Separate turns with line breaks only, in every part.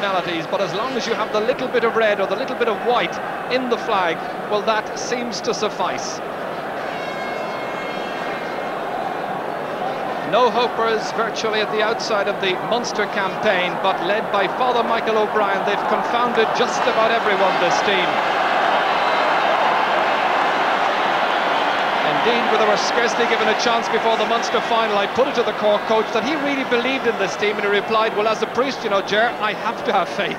but as long as you have the little bit of red or the little bit of white in the flag, well, that seems to suffice. No hopers virtually at the outside of the Munster campaign, but led by Father Michael O'Brien, they've confounded just about everyone, this team. Indeed, they were scarcely given a chance before the Munster final, I put it to the Cork coach that he really believed in this team, and he replied, well, as a priest, you know, Ger, I have to have faith.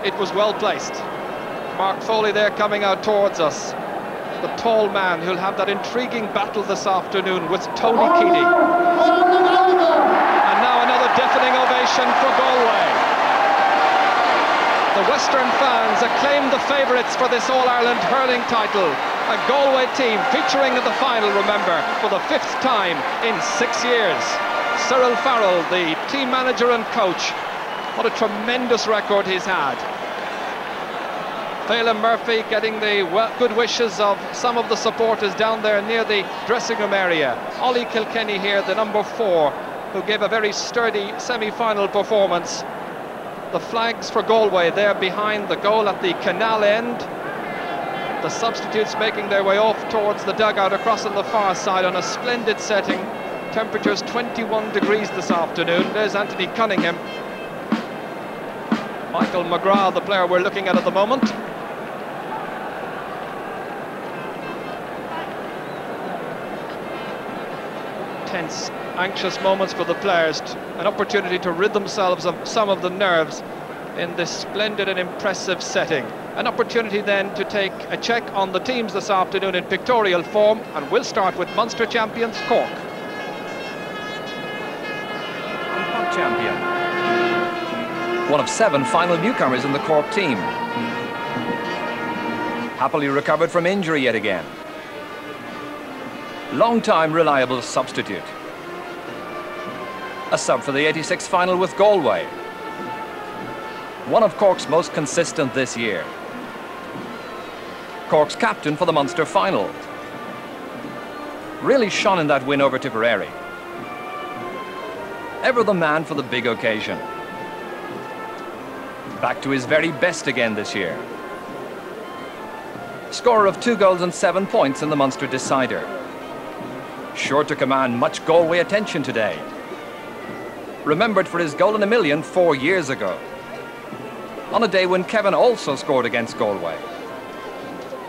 It was well placed. Mark Foley there coming out towards us. The tall man who'll have that intriguing battle this afternoon with Tony Keady. And now another deafening ovation for Galway. The Western fans acclaim the favourites for this All-Ireland hurling title. A Galway team featuring in the final, remember, for the fifth time in six years. Cyril Farrell, the team manager and coach. What a tremendous record he's had. Phelim Murphy getting the good wishes of some of the supporters down there near the dressing room area. Ollie Kilkenny here, the number four, who gave a very sturdy semi-final performance the flags for Galway there behind the goal at the canal end. The substitutes making their way off towards the dugout across on the far side on a splendid setting. Temperatures 21 degrees this afternoon. There's Anthony Cunningham. Michael McGrath, the player we're looking at at the moment. Tense anxious moments for the players, an opportunity to rid themselves of some of the nerves in this splendid and impressive setting. An opportunity then to take a check on the teams this afternoon in pictorial form, and we'll start with Munster champions Cork.
champion. One of seven final newcomers in the Cork team. Happily recovered from injury yet again. Long-time reliable substitute a sub for the 86 final with Galway. One of Cork's most consistent this year. Cork's captain for the Munster final. Really shone in that win over Tipperary. Ever the man for the big occasion. Back to his very best again this year. Scorer of two goals and seven points in the Munster decider. Sure to command much Galway attention today remembered for his goal in a million four years ago. On a day when Kevin also scored against Galway.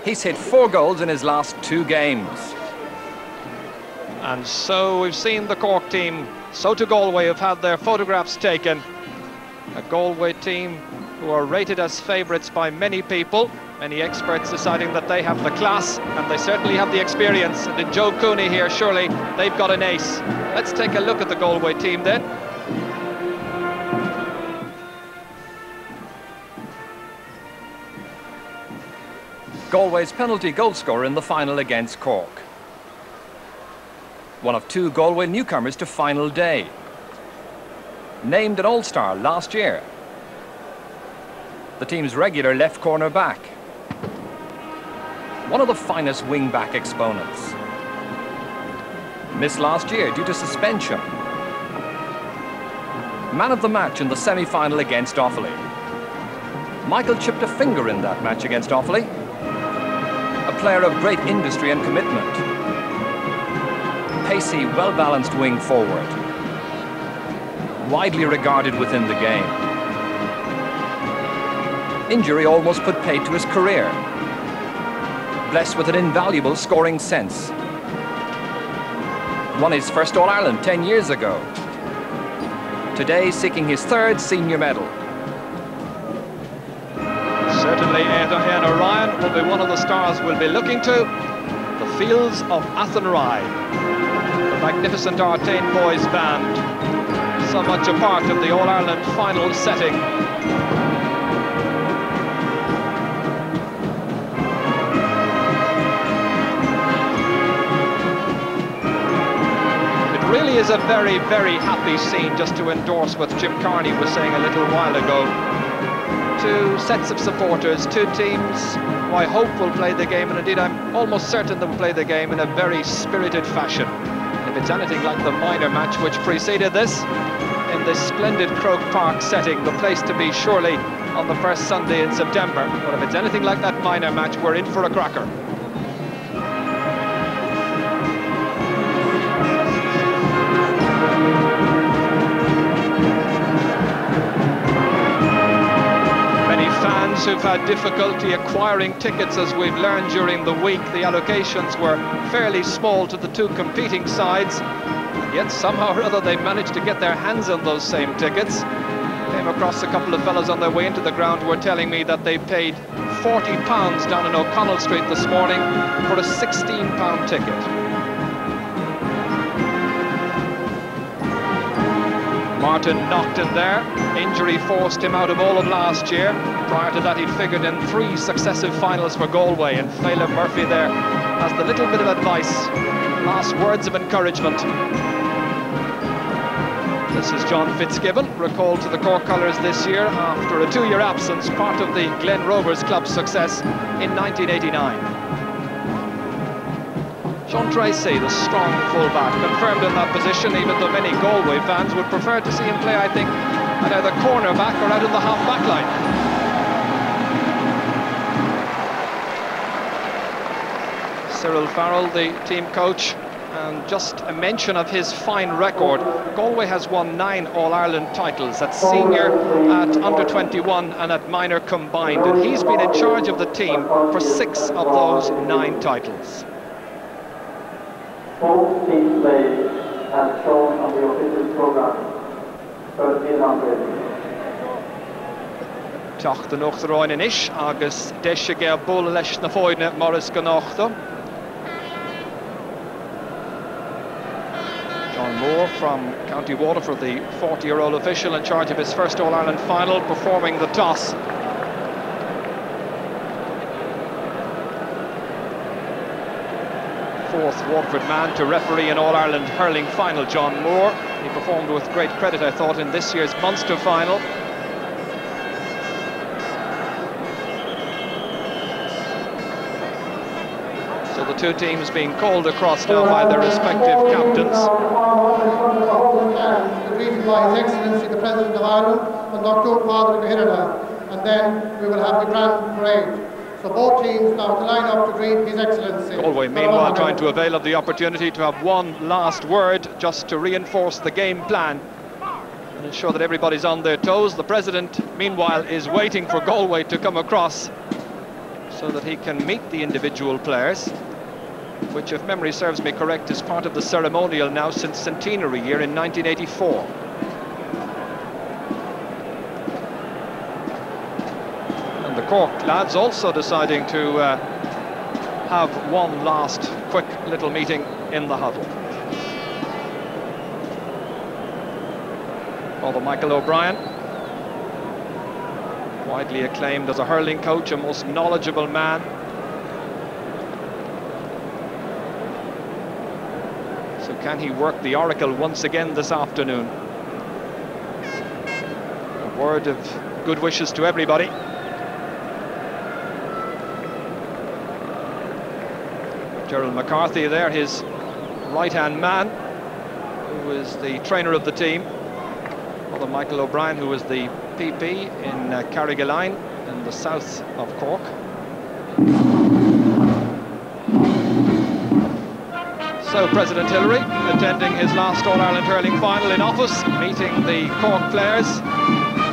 He's hit four goals in his last two games.
And so we've seen the Cork team, so to Galway, have had their photographs taken. A Galway team who are rated as favourites by many people, many experts deciding that they have the class and they certainly have the experience. And in Joe Cooney here, surely they've got an ace. Let's take a look at the Galway team then.
Galway's penalty goal scorer in the final against Cork. One of two Galway newcomers to final day. Named an All-Star last year. The team's regular left corner back. One of the finest wing-back exponents. Missed last year due to suspension. Man of the match in the semi-final against Offaly. Michael chipped a finger in that match against Offaly player of great industry and commitment. Pacey, well-balanced wing forward. Widely regarded within the game. Injury almost put paid to his career. Blessed with an invaluable scoring sense. Won his first All-Ireland 10 years ago. Today seeking his third senior medal.
Certainly Ian will be one of the stars we'll be looking to. The Fields of Athenry. The magnificent Artane Boys Band. So much a part of the All-Ireland final setting. It really is a very, very happy scene just to endorse what Jim Carney was saying a little while ago two sets of supporters, two teams who I hope will play the game, and indeed I'm almost certain they will play the game in a very spirited fashion. If it's anything like the minor match which preceded this, in this splendid Croke Park setting, the place to be surely on the first Sunday in September. But if it's anything like that minor match, we're in for a cracker. Fans who've had difficulty acquiring tickets as we've learned during the week. The allocations were fairly small to the two competing sides, And yet somehow or other they managed to get their hands on those same tickets came across a couple of fellows on their way into the ground who were telling me that they paid 40 pounds down in O'Connell Street this morning for a 16 pound ticket. Martin knocked Naughton there. Injury forced him out of all of last year. Prior to that, he'd figured in three successive finals for Galway, and Phelim Murphy there has the little bit of advice, last words of encouragement this is John Fitzgibbon, recalled to the Cork colours this year after a two-year absence, part of the Glen Rovers club's success in 1989. Sean Treacy, the strong fullback, confirmed in that position, even though many Galway fans would prefer to see him play, I think, at either cornerback or out in the half-back line. Cyril Farrell, the team coach, and just a mention of his fine record. Galway has won nine All-Ireland titles at senior, at under-21 and at minor combined. And he's been in charge of the team for six of those nine titles.
Both teams play as shown on the official program. 1300.
Tach den Ochterroin in ish, agus deshe ger bull lesh na foidne Morris Ganochta. John Moore from County Waterford, the 40-year-old official in charge of his first All-Ireland final, performing the toss. Fourth Waterford man to referee an All-Ireland hurling final, John Moore. He performed with great credit, I thought, in this year's Munster final. So the two teams being called across now by their respective captains.
Greeted by His Excellency the President of Ireland and Dr. Father Gahirana, and then we will have the grand parade. So both teams now to line up to greet His Excellency.
Galway, meanwhile, trying to avail of the opportunity to have one last word just to reinforce the game plan and ensure that everybody's on their toes. The President, meanwhile, is waiting for Galway to come across so that he can meet the individual players, which, if memory serves me correct, is part of the ceremonial now since centenary year in 1984. And the Cork lads also deciding to uh, have one last quick little meeting in the huddle. Father Michael O'Brien widely acclaimed as a hurling coach, a most knowledgeable man. So can he work the oracle once again this afternoon? A word of good wishes to everybody. Gerald McCarthy there, his right-hand man, who is the trainer of the team. Father Michael O'Brien, who was the PP in uh, Carrigaline in the south of Cork. So President Hillery attending his last All-Ireland hurling final in office, meeting the Cork players.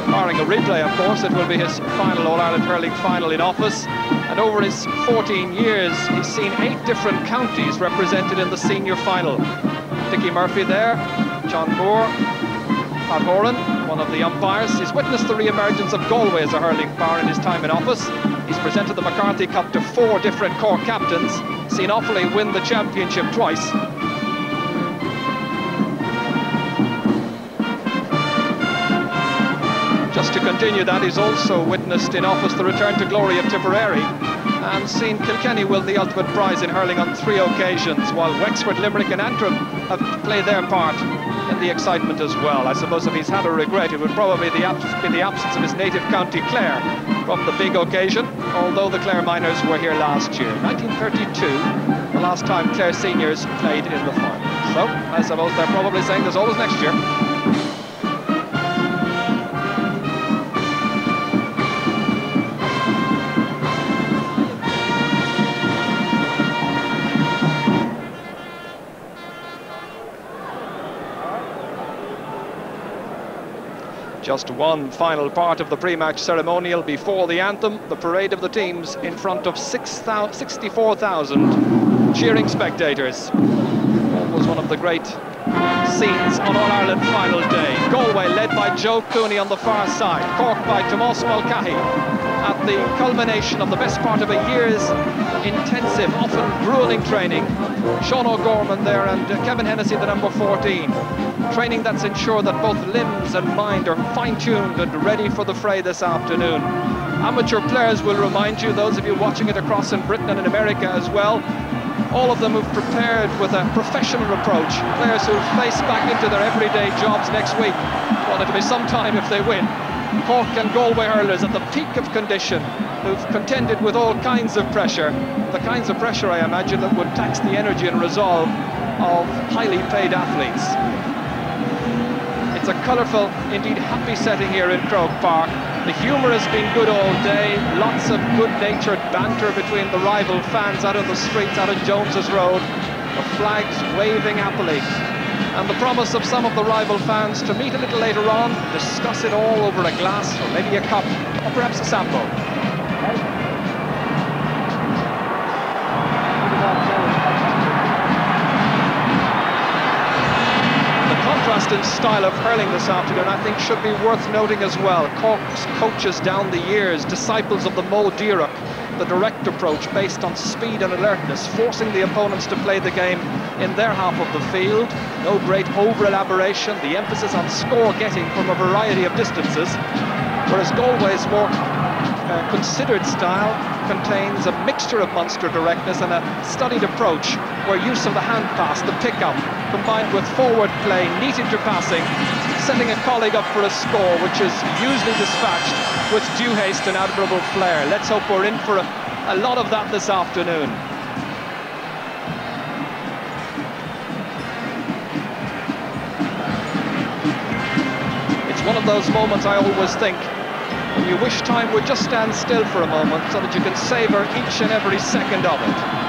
Barring a replay, of course, it will be his final All-Ireland hurling final in office. And over his 14 years, he's seen eight different counties represented in the senior final. Dickie Murphy there, John Moore, Pat Horan, one of the umpires. He's witnessed the re-emergence of Galway as a hurling power in his time in office. He's presented the McCarthy Cup to four different Cork captains, seen Offaly win the championship twice. Just to continue that, he's also witnessed in office the return to glory of Tipperary and seen Kilkenny win the ultimate prize in hurling on three occasions, while Wexford, Limerick and Antrim have played their part in the excitement as well. I suppose if he's had a regret, it would probably be the, absence of his native county Clare from the big occasion, although the Clare Minors were here last year. 1932, the last time Clare Seniors played in the final. So, I suppose they're probably saying there's always next year. Just one final part of the pre-match ceremonial before the anthem, the parade of the teams in front of 64,000 cheering spectators. was one of the great scenes on All-Ireland final day. Galway led by Joe Cooney on the far side, Cork by Tomas Mulcahy at the culmination of the best part of a year's intensive, often grueling training. Sean O'Gorman there and Kevin Hennessy, the number 14. Training that's ensured that both limbs and mind are fine-tuned and ready for the fray this afternoon. Amateur players will remind you, those of you watching it across in Britain and in America as well, all of them who've prepared with a professional approach, players who'll face back into their everyday jobs next week. Well, it'll be some time if they win. Cork and Galway hurlers at the peak of condition, who've contended with all kinds of pressure, the kinds of pressure I imagine that would tax the energy and resolve of highly paid athletes. It's a colourful, indeed happy setting here in Croke Park. The humour has been good all day, lots of good-natured banter between the rival fans out of the streets, out of Jones's Road, the flags waving happily, and the promise of some of the rival fans to meet a little later on, discuss it all over a glass or maybe a cup, or perhaps a sample. Contrast in style of hurling this afternoon, I think, should be worth noting as well. Cork's coaches down the years, disciples of the Mo Dirac, the direct approach based on speed and alertness, forcing the opponents to play the game in their half of the field. No great over-elaboration, the emphasis on score-getting from a variety of distances, whereas Galway's more uh, considered style contains a mixture of Munster directness and a studied approach where use of the hand pass, the pick-up, combined with forward play, neat interpassing, setting a colleague up for a score, which is usually dispatched with due haste and admirable flair. Let's hope we're in for a, a lot of that this afternoon. It's one of those moments I always think when you wish time would just stand still for a moment so that you can savour each and every second of it.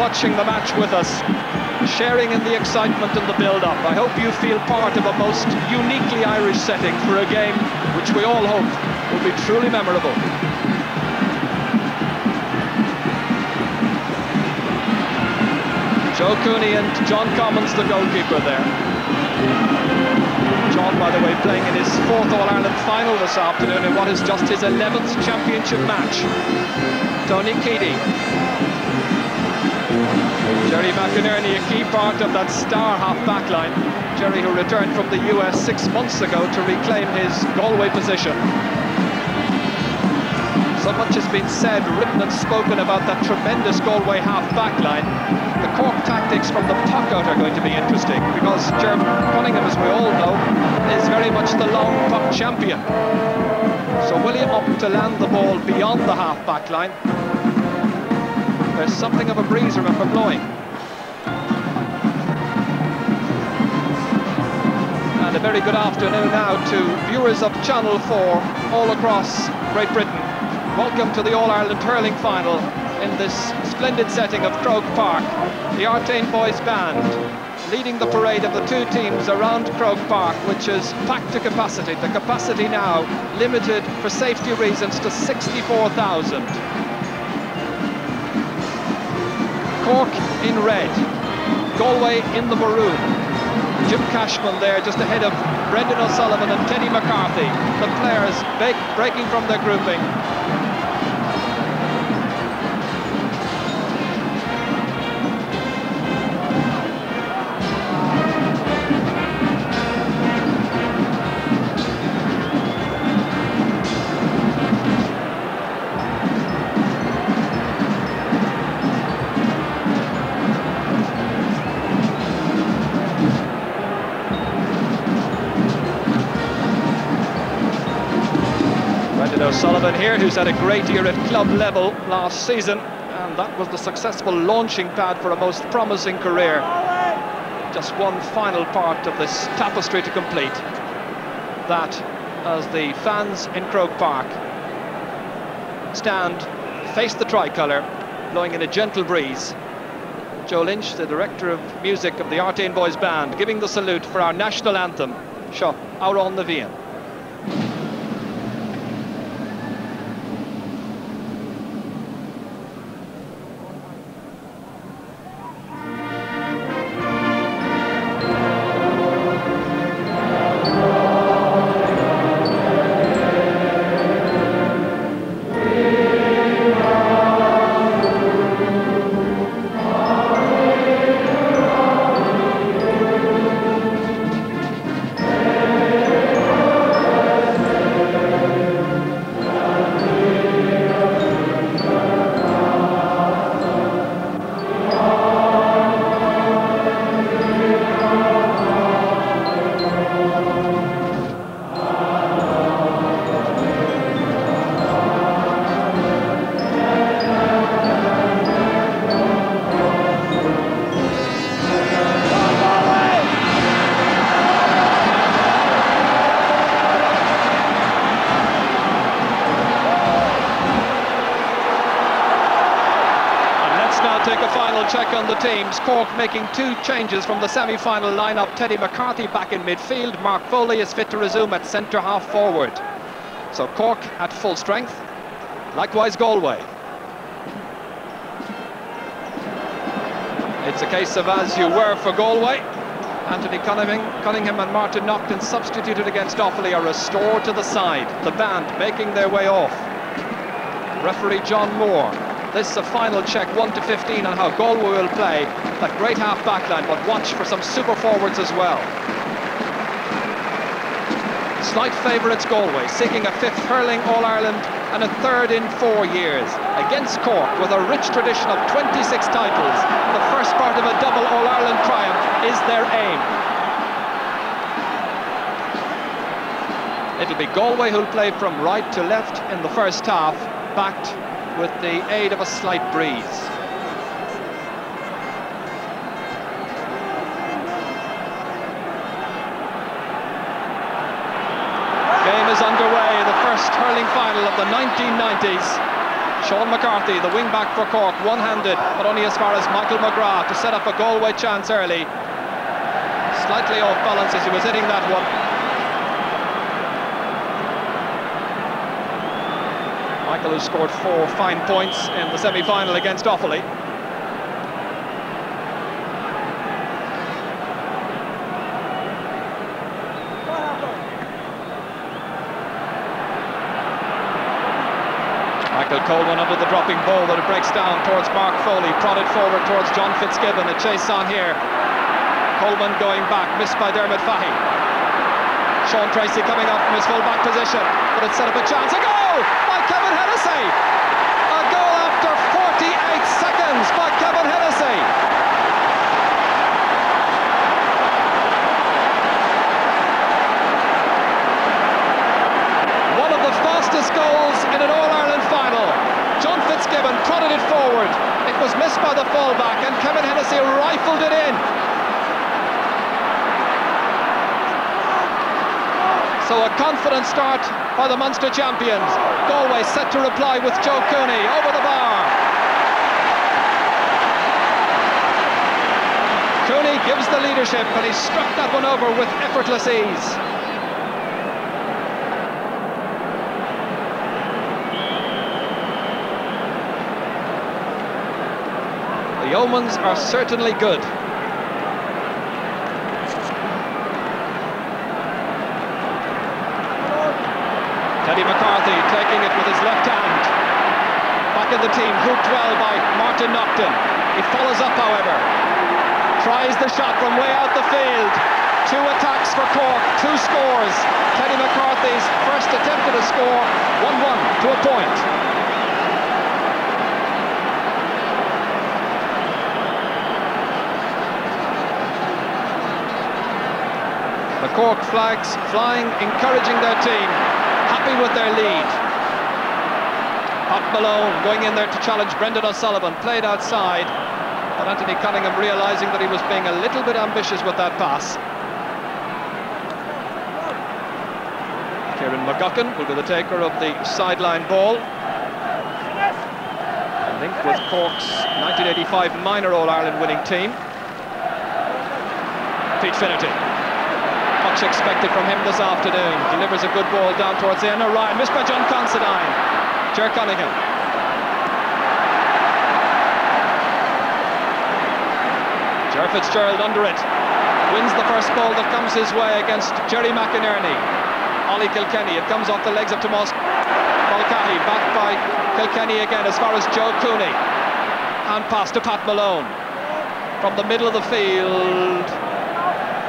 Watching the match with us, sharing in the excitement and the build-up. I hope you feel part of a most uniquely Irish setting for a game which we all hope will be truly memorable. Joe Cooney and John Commins, the goalkeeper there. John, by the way, playing in his fourth All-Ireland final this afternoon in what is just his 11th championship match. Tony Keady Gerry McInerney, a key part of that star half-back line. Gerry, who returned from the US six months ago to reclaim his Galway position. So much has been said, written and spoken about that tremendous Galway half-back line. The Cork tactics from the puck out are going to be interesting because Jeremy Cunningham, as we all know, is very much the long puck champion. So will he opt to land the ball beyond the half-back line? There's something of a breeze, remember, blowing. A very good afternoon now to viewers of Channel 4 all across Great Britain. Welcome to the All-Ireland Hurling Final in this splendid setting of Croke Park. The Artane Boys Band leading the parade of the two teams around Croke Park, which is packed to capacity. The capacity now limited for safety reasons to 64,000. Cork in red, Galway in the maroon. Jim Cashman there just ahead of Brendan O'Sullivan and Kenny McCarthy. The players breaking from their grouping. Who's had a great year at club level last season, and that was the successful launching pad for a most promising career. Just one final part of this tapestry to complete. That as the fans in Croke Park stand, face the tricolour, blowing in a gentle breeze. Joe Lynch, the director of music of the Artane Boys Band, giving the salute for our national anthem, Seo Amhrán na making two changes from the semi-final lineup. Teddy McCarthy back in midfield. Mark Foley is fit to resume at centre half forward. So Cork at full strength. Likewise Galway. It's a case of as you were for Galway. Anthony Cunningham, Cunningham and Martin Naughton substituted against Offaly are restored to the side. The band making their way off. Referee John Moore this is a final check, 1 to 15, on how Galway will play. That great half back line, but watch for some super forwards as well. Slight favourites Galway, seeking a fifth hurling All-Ireland and a third in four years. Against Cork, with a rich tradition of 26 titles, the first part of a double All-Ireland triumph is their aim. It'll be Galway who'll play from right to left in the first half, backed with the aid of a slight breeze. Game is underway, the first hurling final of the 1990s. Sean McCarthy, the wing-back for Cork, one-handed, but only as far as Michael McGrath to set up a Galway chance early. Slightly off balance as he was hitting that one. Michael who scored four fine points in the semi-final against Offaly. Coleman under the dropping ball that it breaks down towards Mark Foley, prodded forward towards John Fitzgibbon, a chase on here. Coleman going back, missed by Dermot Fahy. Sean Treacy coming up from his full-back position, but it set up a chance. A goal! By Kevin Hennessy. A goal after 48 seconds by Kevin Hennessy. One of the fastest goals in an All-Ireland final. John Fitzgibbon prodded it forward. It was missed by the fullback and Kevin Hennessy rifled it in. So a confident start by the Munster champions. Galway set to reply with Joe Cooney over the bar. Cooney gives the leadership and he struck that one over with effortless ease. The omens are certainly good. Teddy McCarthy taking it with his left hand. Back in the team, hooked well by Martin Naughton. He follows up, however. Tries the shot from way out the field. Two attacks for Cork, two scores. Teddy McCarthy's first attempt at a score, 1-1 to a point. Cork flags flying, encouraging their team happy with their lead. Pat Malone going in there to challenge Brendan O'Sullivan, played outside, but Anthony Cunningham realising that he was being a little bit ambitious with that pass. Kieran McGuckin will be the taker of the sideline ball. Linked with Cork's 1985 minor All-Ireland winning team. Pete Finnerty. Much expected from him this afternoon. Delivers a good ball down towards the end. Ryan missed by John Considine. Ger Cunningham. Ger Fitzgerald under it. Wins the first ball that comes his way against Gerry McInerney. Ollie Kilkenny. It comes off the legs of Tomas Mulcahy. Back by Kilkenny again as far as Joe Cooney. And pass to Pat Malone. From the middle of the field.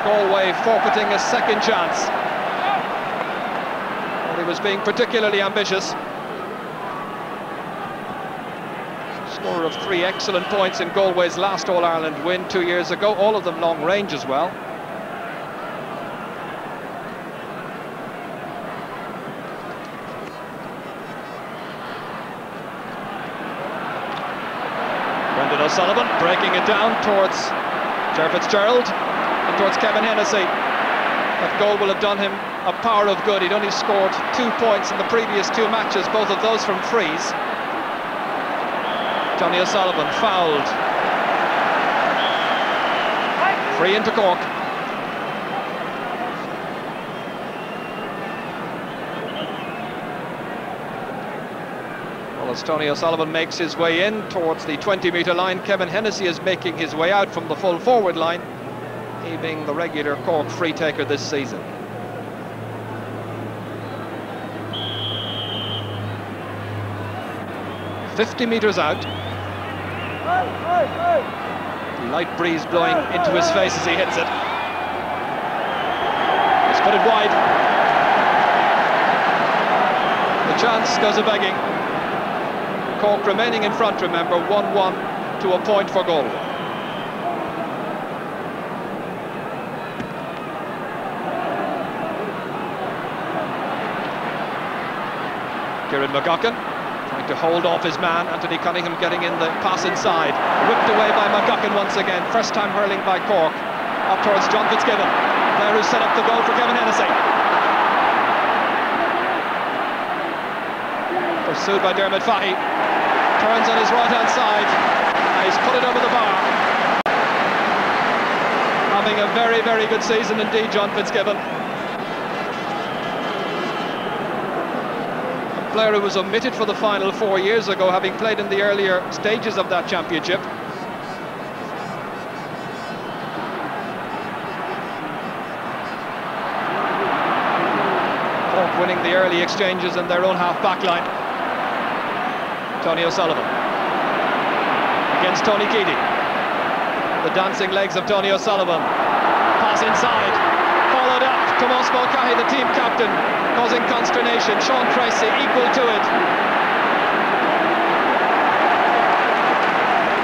Galway forfeiting a second chance. Well, he was being particularly ambitious. Scorer of three excellent points in Galway's last All-Ireland win two years ago, all of them long range as well. Brendan O'Sullivan breaking it down towards Ger Fitzgerald towards Kevin Hennessy. That goal will have done him a power of good. He'd only scored two points in the previous two matches, both of those from frees. Johnny O'Sullivan fouled. Free into Cork. Well, as Tony O'Sullivan makes his way in towards the 20-metre line, Kevin Hennessy is making his way out from the full forward line, being the regular Cork free taker this season. Fifty metres out. Light breeze blowing into his face as he hits it. He's put it wide. The chance goes a begging. Cork remaining in front, remember, 1-1 to a point for goal. Kieran McGuckin trying to hold off his man. Anthony Cunningham getting in the pass inside. Whipped away by McGuckin once again. First time hurling by Cork. Up towards John Fitzgibbon. Player who set up the goal for Kevin Hennessy. Pursued by Dermot Fahy. Turns on his right hand side. And he's put it over the bar. Having a very, very good season indeed, John Fitzgibbon. Player who was omitted for the final four years ago, having played in the earlier stages of that championship. Cork winning the early exchanges in their own half-back line. Tony O'Sullivan against Tony Keady. The dancing legs of Tony O'Sullivan. Pass inside, Tomas Mulcahy, the team captain, causing consternation. Sean Treacy equal to it.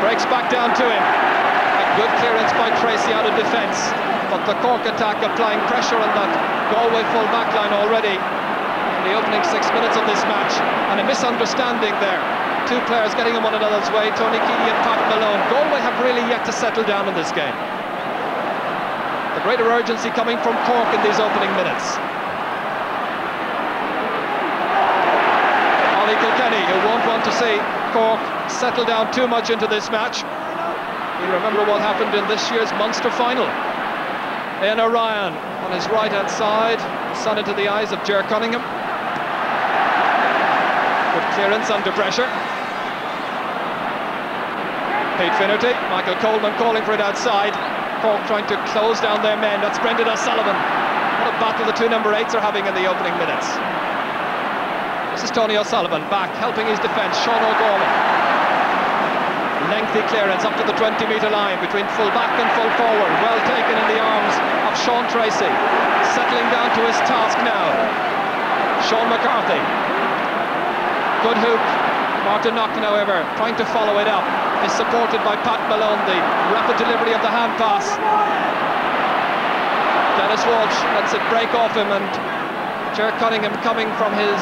Breaks back down to him. A good clearance by Treacy out of defence. But the Cork attack applying pressure on that Galway full back line already in the opening six minutes of this match. And a misunderstanding there. Two players getting in one another's way, Tony Keady and Pat Malone. Galway have really yet to settle down in this game. The greater urgency coming from Cork in these opening minutes. Ollie Kilkenny, who won't want to see Cork settle down too much into this match. You remember what happened in this year's Munster final. Eanna Ryan on his right-hand side, sun into the eyes of Ger Cunningham. Good clearance under pressure. Pete Finnerty, Michael Coleman calling for it outside. Cork trying to close down their men. That's Brendan O'Sullivan. What a battle the two number eights are having in the opening minutes. This is Tony O'Sullivan back, helping his defence, Sean O'Gorman. Lengthy clearance up to the 20 metre line between full back and full forward. Well taken in the arms of Sean Treacy. Settling down to his task now. Sean McCarthy. Good hoop. Martin Naughton, however, trying to follow it up, is supported by Pat Malone, the rapid delivery of the hand pass. Denis Walsh lets it break off him and Ger Cunningham coming from his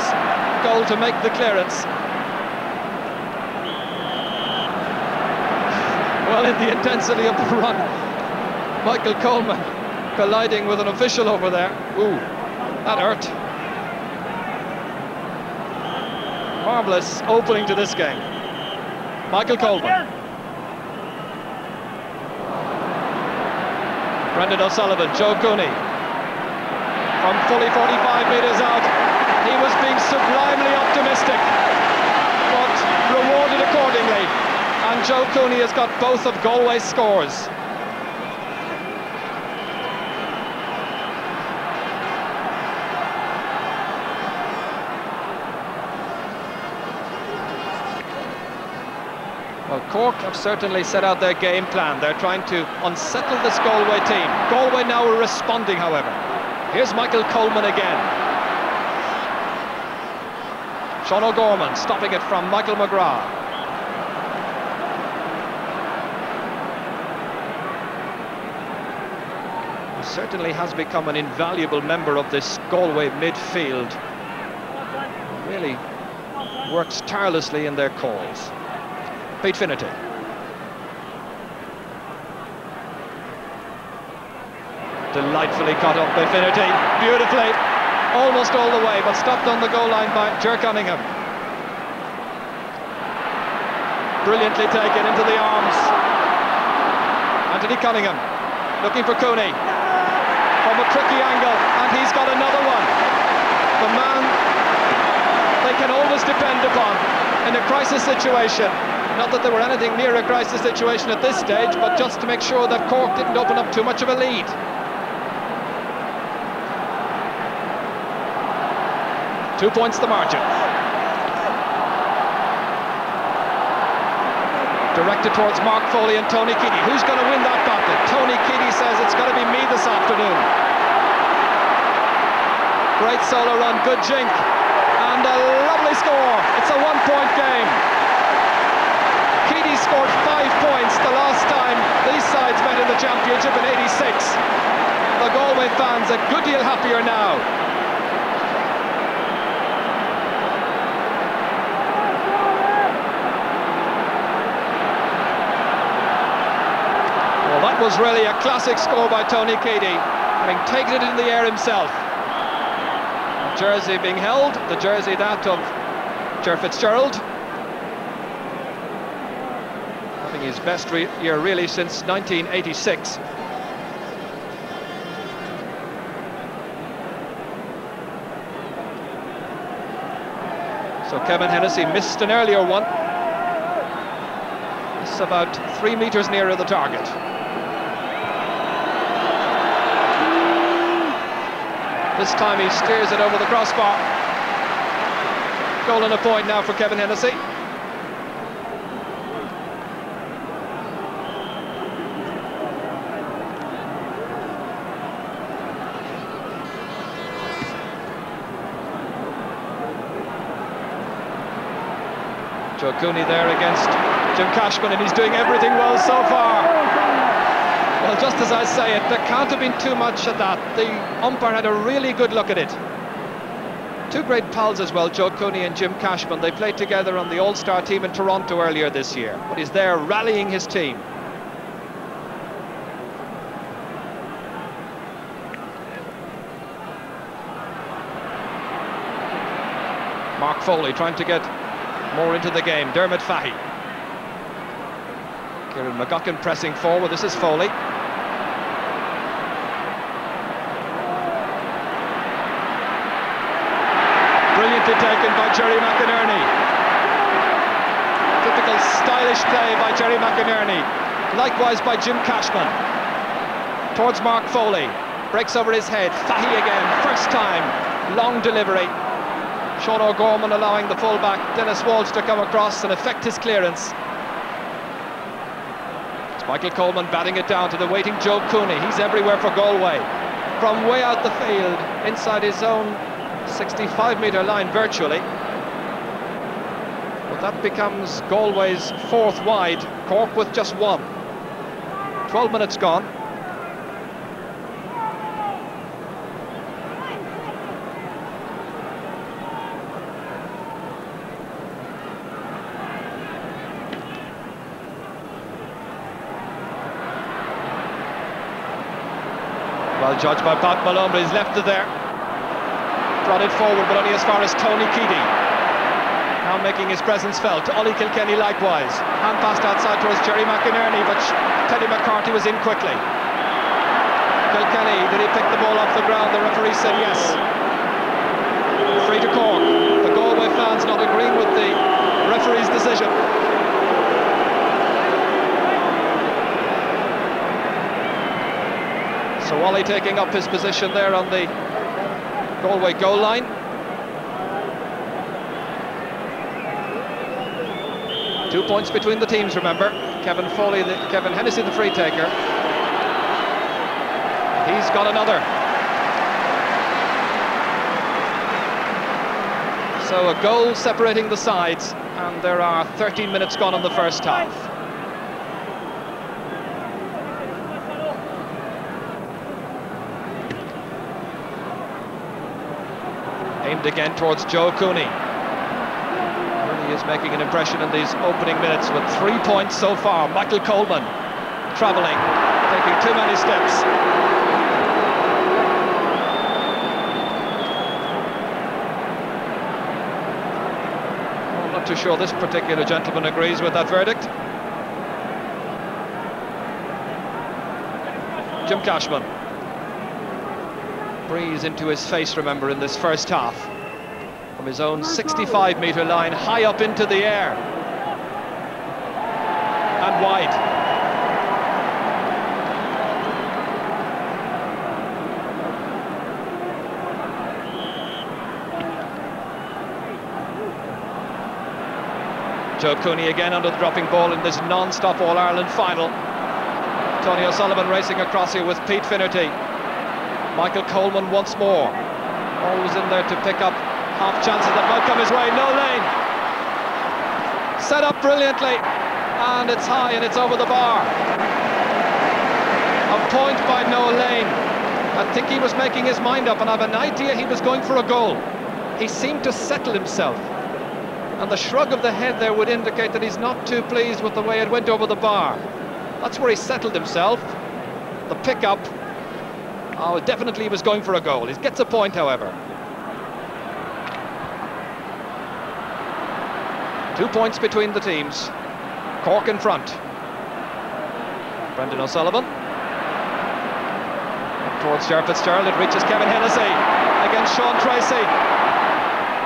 goal to make the clearance. Well, in the intensity of the run, Michael Coleman colliding with an official over there. Ooh, that hurt. Marvellous opening to this game. Michael Coleman. Brendan O'Sullivan, Joe Cooney. From fully 45 metres out, he was being sublimely optimistic, but rewarded accordingly. And Joe Cooney has got both of Galway's scores. Cork have certainly set out their game plan. They're trying to unsettle this Galway team. Galway now are responding, however. Here's Michael Coleman again. Sean O'Gorman stopping it from Michael McGrath. certainly has become an invaluable member of this Galway midfield. Really works tirelessly in their calls. Pete Finnerty. Delightfully cut off by Finnerty, beautifully, almost all the way, but stopped on the goal line by Ger Cunningham. Brilliantly taken into the arms. Anthony Cunningham looking for Cooney from a tricky angle, and he's got another one. The man they can always depend upon in a crisis situation. Not that there were anything near a crisis situation at this stage, but just to make sure that Cork didn't open up too much of a lead. Two points the margin. Directed towards Mark Foley and Tony Keady. Who's going to win that battle? Tony Keady says it's going to be me this afternoon. Great solo run, good jink, and a lovely score. It's a one-point game. Scored five points the last time these sides met in the championship in 86. The Galway fans a good deal happier now. Well, that was really a classic score by Tony Keady, having taken it in the air himself. Jersey being held, the jersey that of Ger Fitzgerald. Having his best re year really since 1986. So Kevin Hennessy missed an earlier one. It's about three metres nearer the target. This time he steers it over the crossbar. Goal and a point now for Kevin Hennessy. Joe Cooney there against Jim Cashman, and he's doing everything well so far. Well, just as I say it, there can't have been too much of that. The umpire had a really good look at it. Two great pals as well, Joe Cooney and Jim Cashman. They played together on the All-Star team in Toronto earlier this year. But he's there rallying his team. Mark Foley trying to get more into the game. Dermot Fahy. Kieran McGuckin pressing forward. This is Foley. Brilliantly taken by Gerry McInerney. Typical stylish play by Gerry McInerney. Likewise by Jim Cashman. Towards Mark Foley. Breaks over his head. Fahy again. First time. Long delivery. Sean O'Gorman allowing the fullback Denis Walsh to come across and effect his clearance. It's Michael Coleman batting it down to the waiting Joe Cooney. He's everywhere for Galway. From way out the field, inside his own 65 metre line virtually. But that becomes Galway's fourth wide, Cork with just one. 12 minutes gone. Well judged by Pat Malone, but he's left it there. Brought it forward, but only as far as Tony Keady. Now making his presence felt. Ollie Kilkenny likewise. Hand passed outside towards Gerry McInerney, but Teddy McCarthy was in quickly. Kilkenny, did he pick the ball off the ground? The referee said yes. Free to Cork. The Galway fans not agreeing with the referee's decision. So Ollie taking up his position there on the Galway goal line. Two points between the teams, remember. Kevin Foley, the, Kevin Hennessy, the free taker. He's got another. So a goal separating the sides, and there are 13 minutes gone in the first half. Again towards Joe Cooney. He is making an impression in these opening minutes with three points so far. Michael Coleman travelling, taking too many steps. I'm not too sure this particular gentleman agrees with that verdict. Jim Cashman. Breeze into his face, remember, in this first half. From his own 65 metre line, high up into the air. And wide. Joe Cooney again under the dropping ball in this non-stop All-Ireland final. Tony O'Sullivan racing across here with Pete Finnerty. Michael Coleman once more. Always in there to pick up half chances that might come his way. Noel Lane. Set up brilliantly. And it's high and it's over the bar. A point by Noel Lane. I think he was making his mind up and I have an idea he was going for a goal. He seemed to settle himself. And the shrug of the head there would indicate that he's not too pleased with the way it went over the bar. That's where he settled himself. The pick-up. Oh, definitely he was going for a goal. He gets a point, however. Two points between the teams. Cork in front. Brendan O'Sullivan. Up towards Ger Fitzgerald. It reaches Kevin Hennessy against Sean Treacy.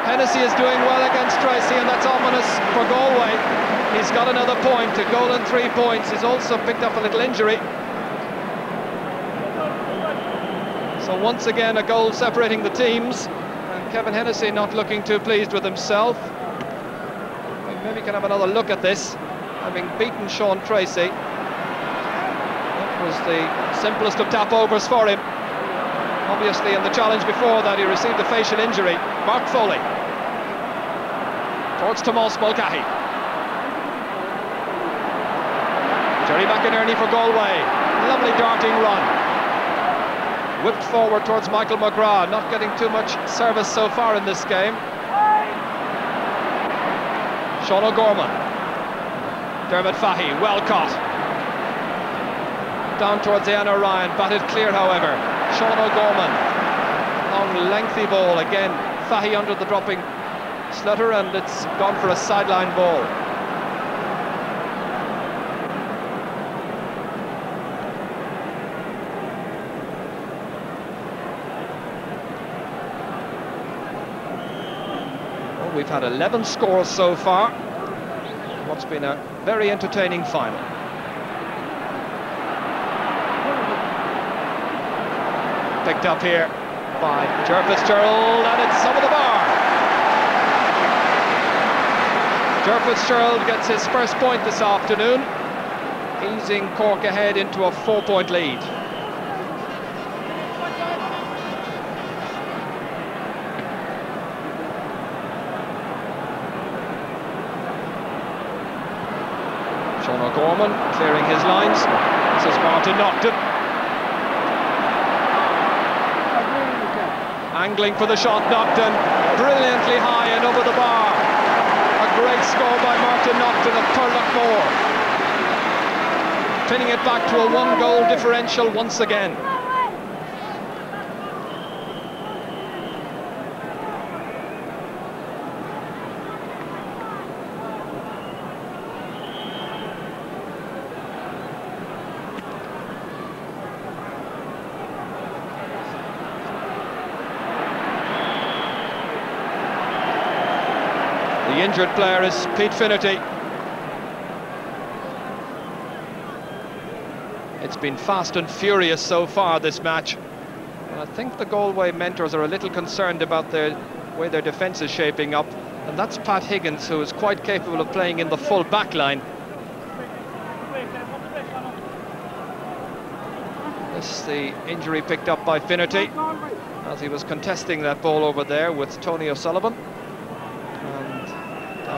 Hennessy is doing well against Treacy, and that's ominous for Galway. He's got another point, a goal and three points. He's also picked up a little injury. So once again, a goal separating the teams, and Kevin Hennessy not looking too pleased with himself. We maybe can have another look at this, having beaten Sean Treacy. That was the simplest of tap overs for him. Obviously, in the challenge before that, he received a facial injury. Mark Foley towards Tomas Mulcahy. Gerry McInerney for Galway. Lovely darting run. Whipped forward towards Michael McGrath, not getting too much service so far in this game. Sean O'Gorman. Dermot Fahy, well caught. Down towards Eanna Ryan, batted clear however. Sean O'Gorman. Long lengthy ball again. Fahy under the dropping sliotar and it's gone for a sideline ball. We've had 11 scores so far. What's been a very entertaining final. Picked up here by Ger Fitzgerald and it's over the bar. Ger Fitzgerald gets his first point this afternoon, easing Cork ahead into a four-point lead. Sean O'Gorman clearing his lines. This is Martin Naughton. Angling for the shot, Naughton. Brilliantly high and over the bar. A great score by Martin Naughton of Turloughmore. Pinning it back to a one-goal differential once again. Injured player is Pete Finnerty. It's been fast and furious so far this match. And I think the Galway mentors are a little concerned about the way their defence is shaping up. And that's Pat Higgins, who is quite capable of playing in the full back line. This is the injury picked up by Finnerty as he was contesting that ball over there with Tony O'Sullivan.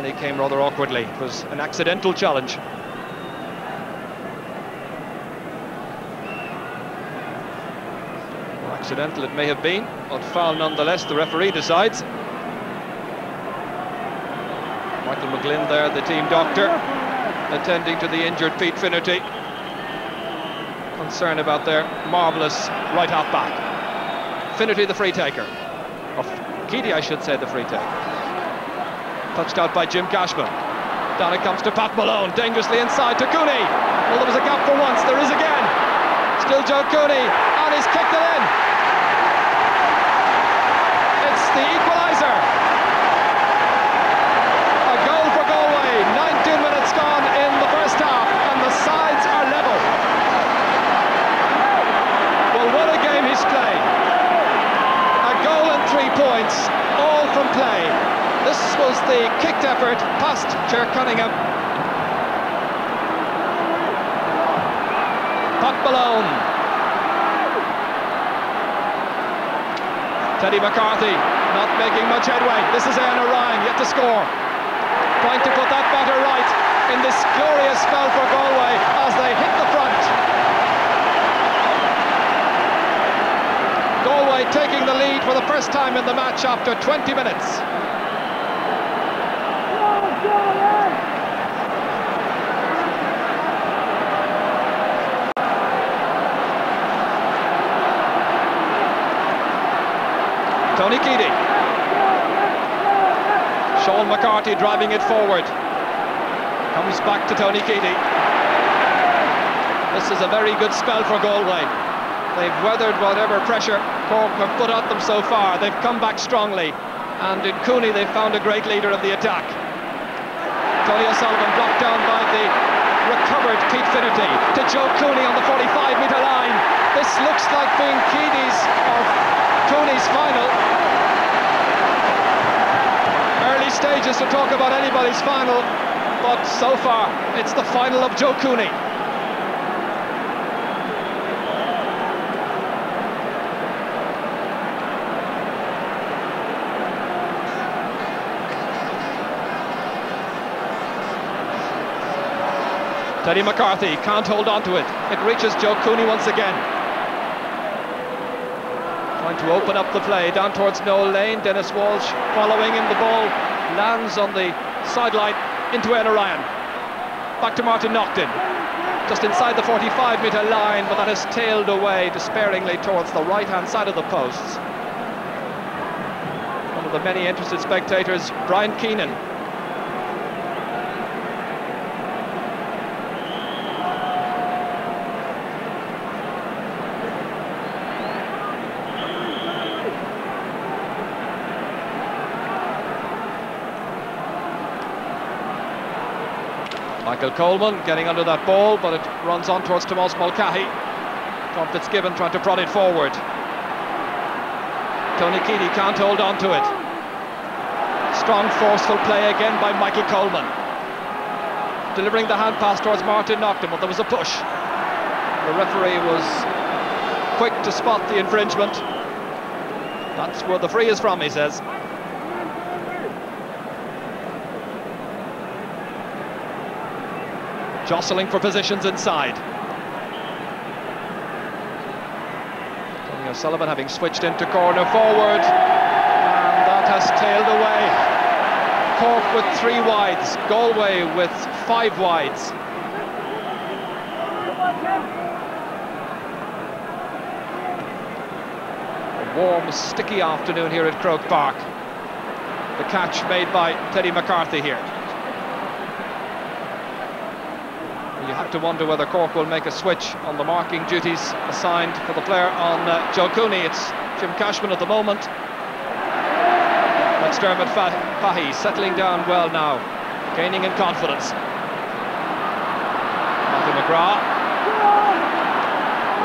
He came rather awkwardly. It was an accidental challenge. Well, accidental it may have been, but foul nonetheless, the referee decides. Michael McGlynn there, the team doctor, attending to the injured Pete Finnerty. Concern about their marvellous right half back. Finnerty the free taker. Or Keady, I should say, the free taker. Touched out by Jim Cashman. Down it comes to Pat Malone, dangerously inside to Cooney. Well, there was a gap for once, there is again. Still Joe Cooney, and he's kicked it in. It's the equaliser. A goal for Galway, 19 minutes gone in the first half, and the sides are level. Well, what a game he's played. A goal and three points, all from play. This was the kicked effort past Ger Cunningham. Pat Malone. Teddy McCarthy not making much headway. This is Eanna Ryan yet to score. Trying to put that batter right in this glorious spell for Galway as they hit the front. Galway taking the lead for the first time in the match after 20 minutes. Tony Keady. Sean McCarthy driving it forward. Comes back to Tony Keady. This is a very good spell for Galway. They've weathered whatever pressure Cork have put at them so far. They've come back strongly. And in Cooney, they've found a great leader of the attack. Tony O'Sullivan blocked down by the recovered Pete Finnerty to Joe Cooney on the 45 metre line. This looks like being Keady's or Cooney's final. Early stages to talk about anybody's final, but so far it's the final of Joe Cooney. Teddy McCarthy can't hold on to it. It reaches Joe Cooney once again. Trying to open up the play down towards Noel Lane. Denis Walsh following him. The ball lands on the sideline into Eanna Ryan. Back to Martin Naughton. Just inside the 45 metre line, but that has tailed away despairingly towards the right hand side of the posts. One of the many interested spectators, Brian Keenan, Michael Coleman getting under that ball, but it runs on towards Tomas Mulcahy. Tom Fitzgibbon trying to prod it forward. Tony Keady can't hold on to it. Strong, forceful play again by Michael Coleman. Delivering the hand pass towards Martin Naughton, but there was a push. The referee was quick to spot the infringement. That's where the free is from, he says. Jostling for positions inside. Tony O'Sullivan having switched into corner forward, and that has tailed away. Cork with three wides, Galway with five wides. A warm, sticky afternoon here at Croke Park. The catch made by Teddy McCarthy here. You have to wonder whether Cork will make a switch on the marking duties assigned for the player on uh, Joe Cooney. It's Jim Cashman at the moment. That's Dermot Fahy settling down well now, gaining in confidence. Matthew McGrath.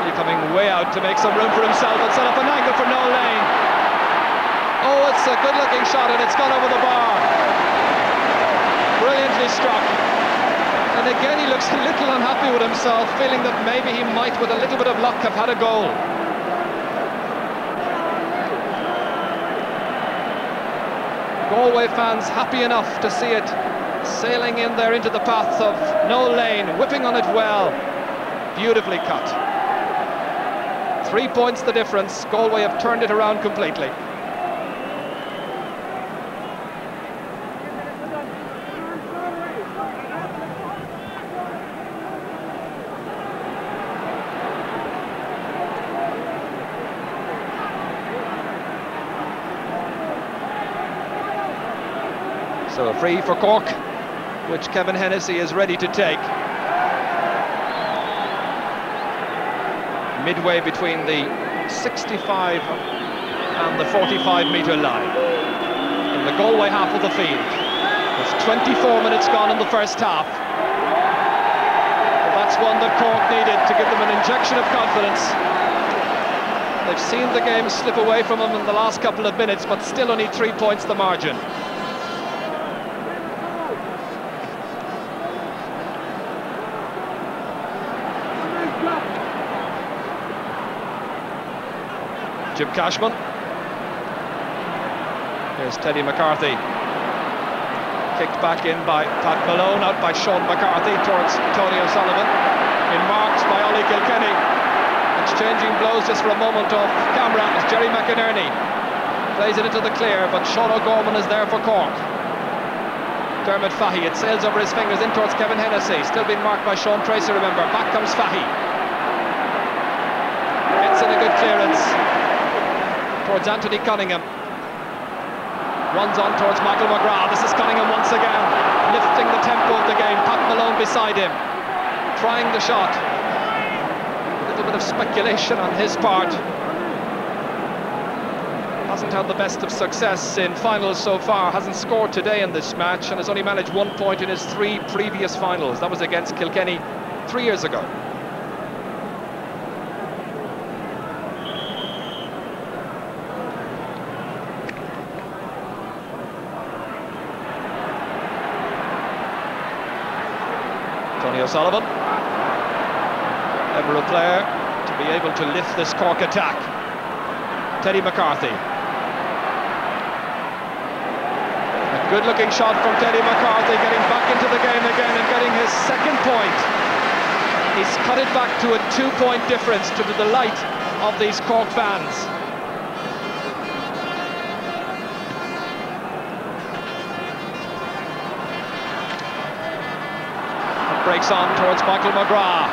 Really coming way out to make some room for himself and set up an angle for Noel Lane. Oh, it's a good-looking shot and it's gone over the bar. Brilliantly struck. And again, he looks a little unhappy with himself, feeling that maybe he might, with a little bit of luck, have had a goal. Galway fans happy enough to see it sailing in there into the path of Noel Lane, whipping on it well. Beautifully cut. Three points the difference. Galway have turned it around completely. Free for Cork, which Kevin Hennessy is ready to take. Midway between the 65 and the 45 metre line. In the Galway half of the field. With 24 minutes gone in the first half. Well, that's one that Cork needed to give them an injection of confidence. They've seen the game slip away from them in the last couple of minutes, but still only three points the margin. Jim Cashman. Here's Teddy McCarthy. Kicked back in by Pat Malone, out by Sean McCarthy towards Tony O'Sullivan. In marks by Ollie Kilkenny. Exchanging blows just for a moment off camera as Gerry McInerney plays it into the clear, but Sean O'Gorman is there for Cork. Dermot Fahy, it sails over his fingers in towards Kevin Hennessy, still being marked by Sean Treacy, remember. Back comes Fahy. Gets in a good clearance towards Anthony Cunningham. Runs on towards Michael McGrath. This is Cunningham once again, lifting the tempo of the game. Pat Malone beside him, trying the shot. A little bit of speculation on his part. Hasn't had the best of success in finals so far. Hasn't scored today in this match and has only managed one point in his three previous finals. That was against Kilkenny three years ago. Tony O'Sullivan. A player to be able to lift this Cork attack. Teddy McCarthy. A good-looking shot from Teddy McCarthy, getting back into the game again and getting his second point. He's cut it back to a two-point difference to the delight of these Cork fans. Breaks on towards Michael McGrath.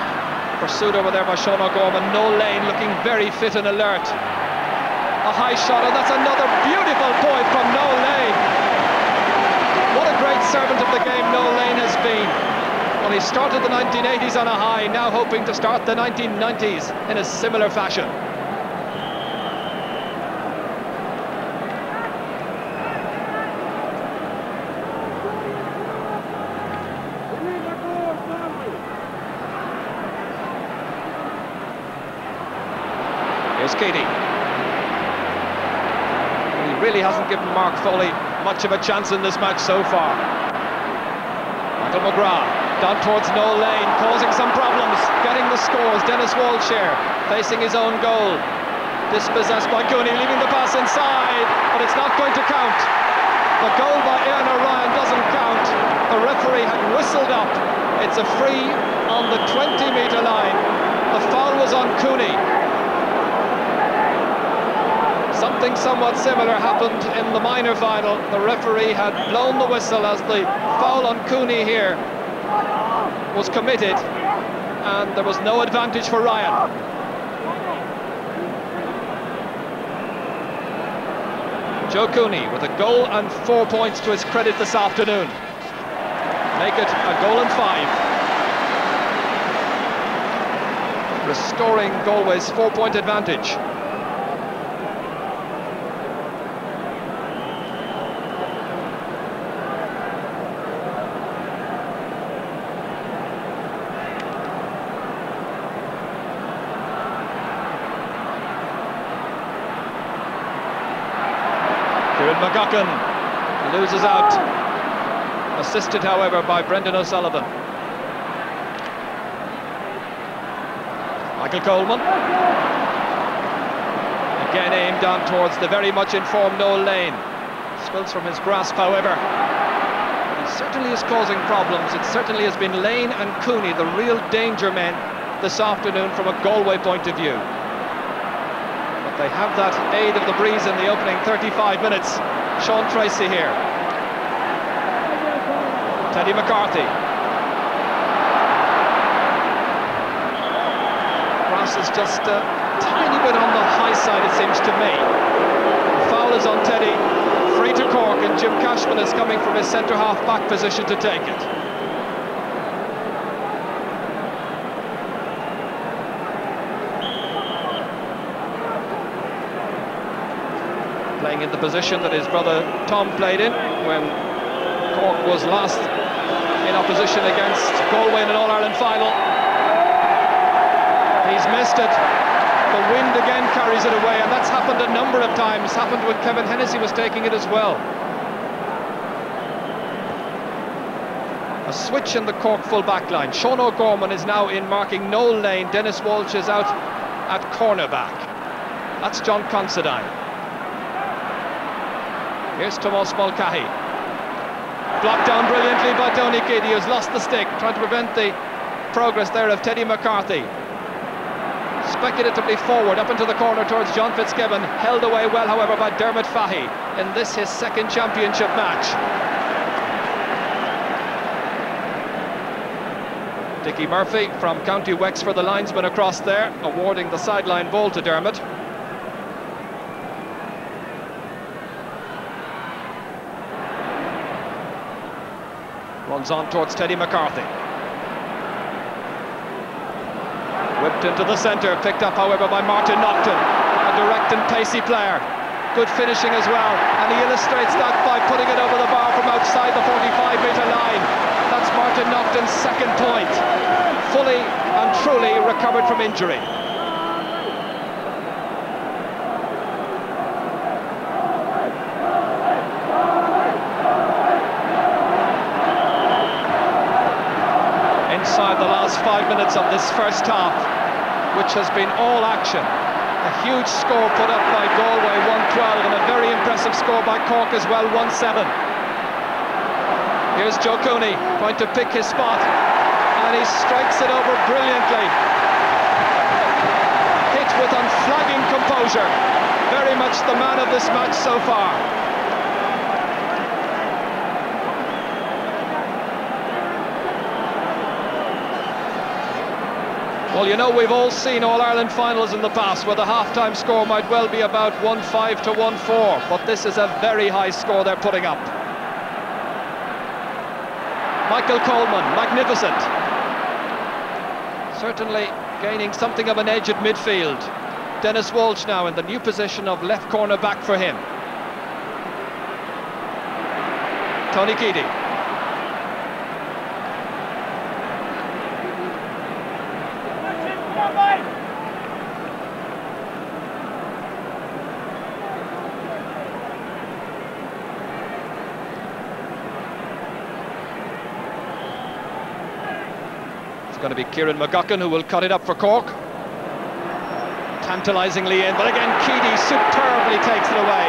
Pursued over there by Sean O'Gorman. Noel Lane looking very fit and alert. A high shot, and that's another beautiful point from Noel Lane. What a great servant of the game Noel Lane has been. Well, he started the 1980s on a high, now hoping to start the 1990s in a similar fashion. Keating. He really hasn't given Mark Foley much of a chance in this match so far. Michael McGrath down towards Noel Lane, causing some problems, getting the scores. Denis Walshare facing his own goal. Dispossessed by Cooney, leaving the pass inside, but it's not going to count. The goal by Eanna Ryan doesn't count. The referee had whistled up. It's a free on the 20-metre line. The foul was on Cooney. Something somewhat similar happened in the minor final. The referee had blown the whistle as the foul on Cooney here was committed, and there was no advantage for Ryan. Joe Cooney with a goal and four points to his credit this afternoon. Make it a goal and five. Restoring Galway's four-point advantage. Kieran McGuckin loses out. Assisted, however, by Brendan O'Sullivan. Michael Coleman. Again aimed down towards the very much informed Noel Lane. Spills from his grasp, however. He certainly is causing problems. It certainly has been Lane and Cooney, the real danger men, this afternoon from a Galway point of view. But they have that aid of the breeze in the opening 35 minutes. Sean Treacy here. Teddy McCarthy. Grass is just a tiny bit on the high side, it seems to me. Foul is on Teddy, free to Cork, and Jim Cashman is coming from his centre half back position to take it. Playing in the position that his brother Tom played in when Cork was last in opposition against Galway in an All-Ireland final. He's missed it. The wind again carries it away, and that's happened a number of times. Happened when Kevin Hennessy was taking it as well. A switch in the Cork full back line. Sean O'Gorman is now in marking Noel Lane. Denis Walsh is out at cornerback. That's John Considine. Here's Tomas Mulcahy. Blocked down brilliantly by Tony Keady, who's lost the stick, trying to prevent the progress there of Teddy McCarthy. Speculatively forward, up into the corner towards John Fitzgibbon. Held away well, however, by Dermot Fahy in this his second championship match. Dickie Murphy from County Wexford, the linesman across there, awarding the sideline ball to Dermot. Runs on towards Teddy McCarthy. Whipped into the centre, picked up, however, by Martin Naughton, a direct and pacey player. Good finishing as well, and he illustrates that by putting it over the bar from outside the 45-metre line. That's Martin Naughton's second point. Fully and truly recovered from injury. Inside the last five minutes of this first half, which has been all action. A huge score put up by Galway, 112, and a very impressive score by Cork as well, 1-7. Here's Joe Cooney, going to pick his spot, and he strikes it over brilliantly. Hit with unflagging composure. Very much the man of this match so far. Well, you know, we've all seen All-Ireland finals in the past where the half-time score might well be about 1-5 to 1-4, but this is a very high score they're putting up. Michael Coleman, magnificent. Certainly gaining something of an edge at midfield. Denis Walsh now in the new position of left corner back for him. Tony Keady. Going to be Kieran McGuckin who will cut it up for Cork. Tantalisingly in, but again Keady superbly takes it away.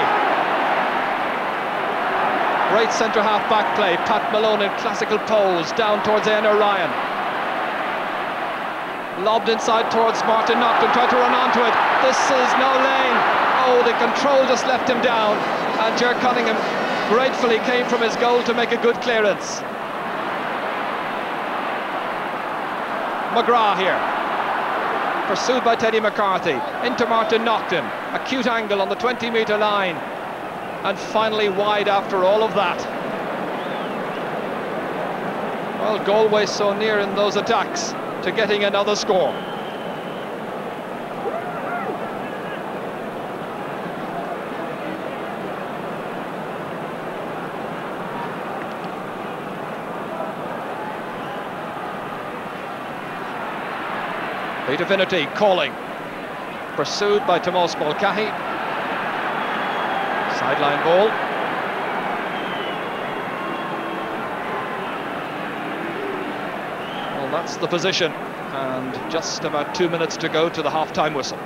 Great centre half back play. Pat Malone in classical pose down towards Eanna Ryan. Lobbed inside towards Martin Naughton, tried to run onto it. This is Noel Lane. Oh, the control just left him down. And Ger Cunningham gratefully came from his goal to make a good clearance. McGrath here. Pursued by Teddy McCarthy. Into Martin Naughton. Acute angle on the 20 metre line. And finally wide after all of that. Well, Galway so near in those attacks to getting another score. The divinity calling. Pursued by Tomas Mulcahy. Sideline ball. Well, that's the position. And just about two minutes to go to the half-time whistle.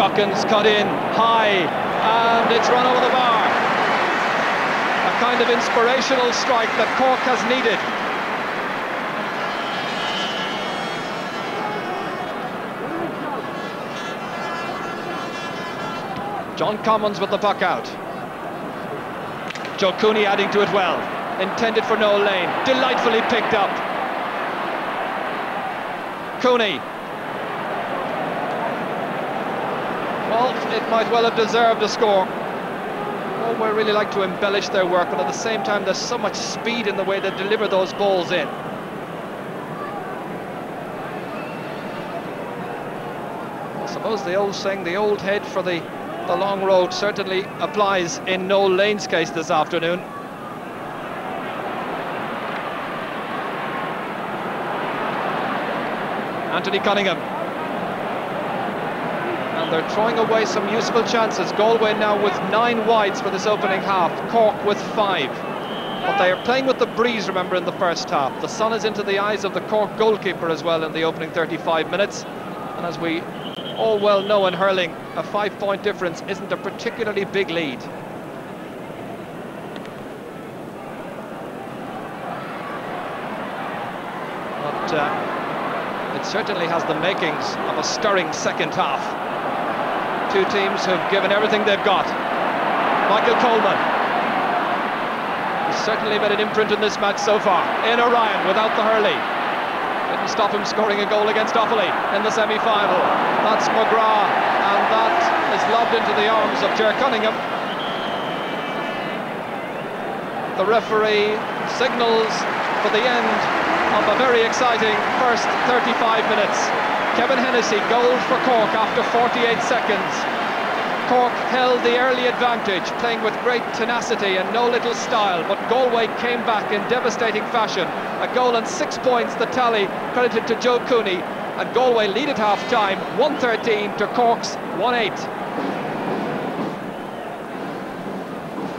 McGuckin's cut in high and it's run over the bar. A kind of inspirational strike that Cork has needed. John Commins with the puck out. Joe Cooney adding to it well. Intended for Noel Lane. Delightfully picked up. Cooney Well, it might well have deserved a score. Oh, we really like to embellish their work, but at the same time, there's so much speed in the way they deliver those balls in. I suppose the old saying, the old head for the, the long road certainly applies in Noel Lane's case this afternoon. Anthony Cunningham they're throwing away some useful chances. Galway now with nine wides for this opening half, Cork with five. But they are playing with the breeze, remember, in the first half. The sun is into the eyes of the Cork goalkeeper as well in the opening 35 minutes. And as we all well know in hurling, a five-point difference isn't a particularly big lead. But uh, it certainly has the makings of a stirring second half. Two teams have given everything they've got. Michael Coleman. He's certainly made an imprint in this match so far. Eanna Ryan without the hurley. Didn't stop him scoring a goal against Offaly in the semi-final. That's McGrath, and that is lobbed into the arms of Ger Cunningham. The referee signals for the end of a very exciting first 35 minutes. Kevin Hennessy, goal for Cork after 48 seconds. Cork held the early advantage, playing with great tenacity and no little style, but Galway came back in devastating fashion. A goal and six points, the tally credited to Joe Cooney, and Galway lead at half-time, 113 to Cork's 1-8.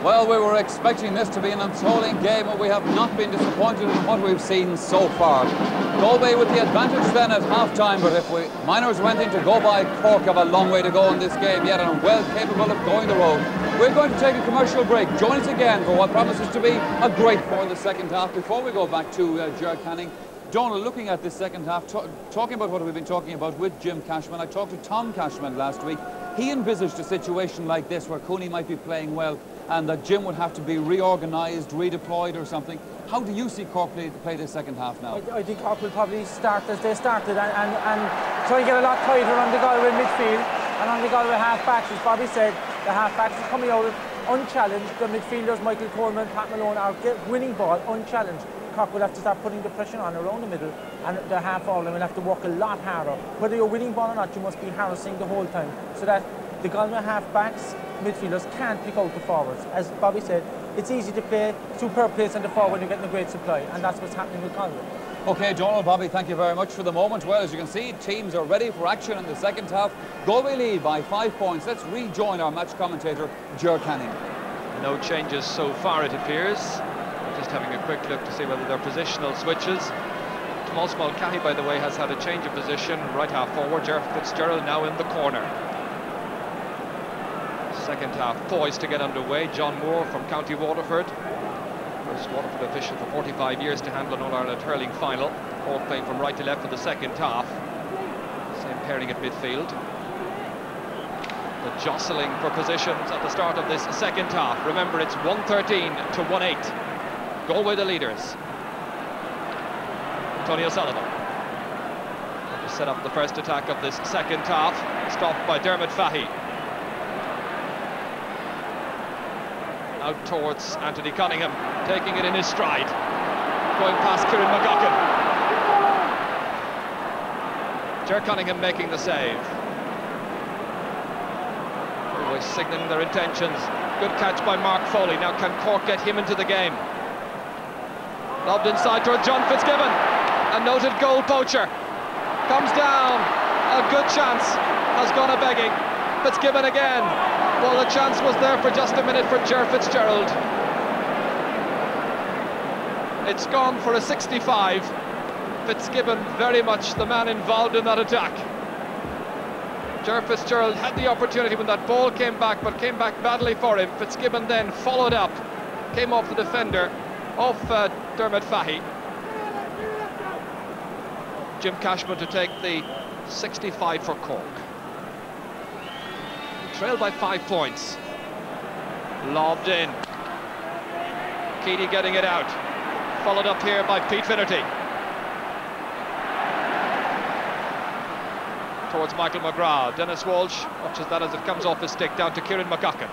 Well, we were expecting this to be an enthralling game, and we have not been disappointed in what we've seen so far. Galway with the advantage then at half-time, but if we Minors went into go by, Cork have a long way to go in this game yet, and well capable of going the road. We're going to take a commercial break. Join us again for what promises to be a great four in the second half. Before we go back to uh, Canning, Donald, looking at this second half, talking about what we've been talking about with Jim Cashman, I talked to Tom Cashman last week. He envisaged a situation like this where Cooney might be playing well and that Jim would have to be reorganised, redeployed or something. How do you see Cork play, play the second half now?
I, I, think Cork will probably start as they started and, and, and try and get a lot tighter on the Galway midfield and on the Galway half-backs. As Bobby said, the half-backs are coming out unchallenged. The midfielders, Michael Coleman, Pat Malone, are winning ball unchallenged. Cork will have to start putting the pressure on around the middle and the half forward will have to work a lot harder. Whether you're winning ball or not, you must be harassing the whole time so that the Galway half-backs midfielders can't pick out the forwards. As Bobby said, it's easy to play superb plays in the forward when you're getting a great supply, and that's what's happening with Galway.
Okay, Donald, Bobby, thank you very much for the moment. Well, as you can see, teams are ready for action in the second half. Galway lead by five points. Let's rejoin our match commentator, Ger Canning.
No changes so far, it appears. Just having a quick look to see whether there are positional switches. Tomas Mulcahy, by the way, has had a change of position. Right half forward, Ger Fitzgerald now in the corner. Second half poised to get underway. John Moore from County Waterford. First Waterford official for 45 years to handle an All-Ireland hurling final. All playing from right to left for the second half. Same pairing at midfield. The jostling for positions at the start of this second half. Remember, it's 113 to 1-8. Galway the leaders. Tony. To set up the first attack of this second half. Stopped by Dermot Fahy. Out towards Anthony Cunningham, taking it in his stride, going past Kieran McGuckin. Ger Cunningham making the save. Always signalling their intentions. Good catch by Mark Foley. Now can Cork get him into the game? Lobbed inside towards John Fitzgibbon. A noted goal poacher. Comes down. A good chance. Has gone a begging. Fitzgibbon again. Well, the chance was there for just a minute for Ger Fitzgerald. It's gone for a 65. Fitzgibbon very much the man involved in that attack. Ger Fitzgerald had the opportunity when that ball came back, but came back badly for him. Fitzgibbon then followed up, came off the defender, off uh, Dermot Fahy. Jim Cashman to take the 65 for Cork. Trailed by five points. Lobbed in. Keady getting it out. Followed up here by Pete Finnerty. Towards Michael McGrath. Denis Walsh watches that as it comes off his stick down to Kieran McGuckin.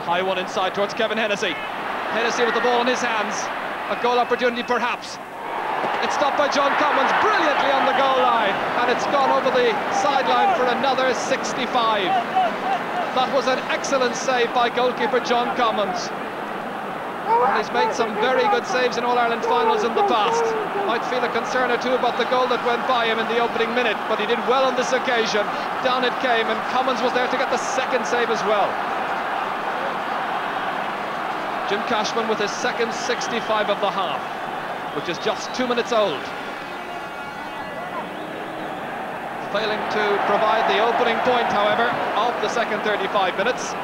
High one inside towards Kevin Hennessy. Hennessy with the ball in his hands. A goal opportunity perhaps. It's stopped by John Commins brilliantly on the goal line, and it's gone over the sideline for another 65. That was an excellent save by goalkeeper John Commins. And he's made some very good saves in All-Ireland finals in the past. Might feel a concern or two about the goal that went by him in the opening minute, but he did well on this occasion. Down it came, and Commins was there to get the second save as well. Jim Cashman with his second 65 of the half which is just two minutes old. Failing to provide the opening point, however, of the second 35 minutes.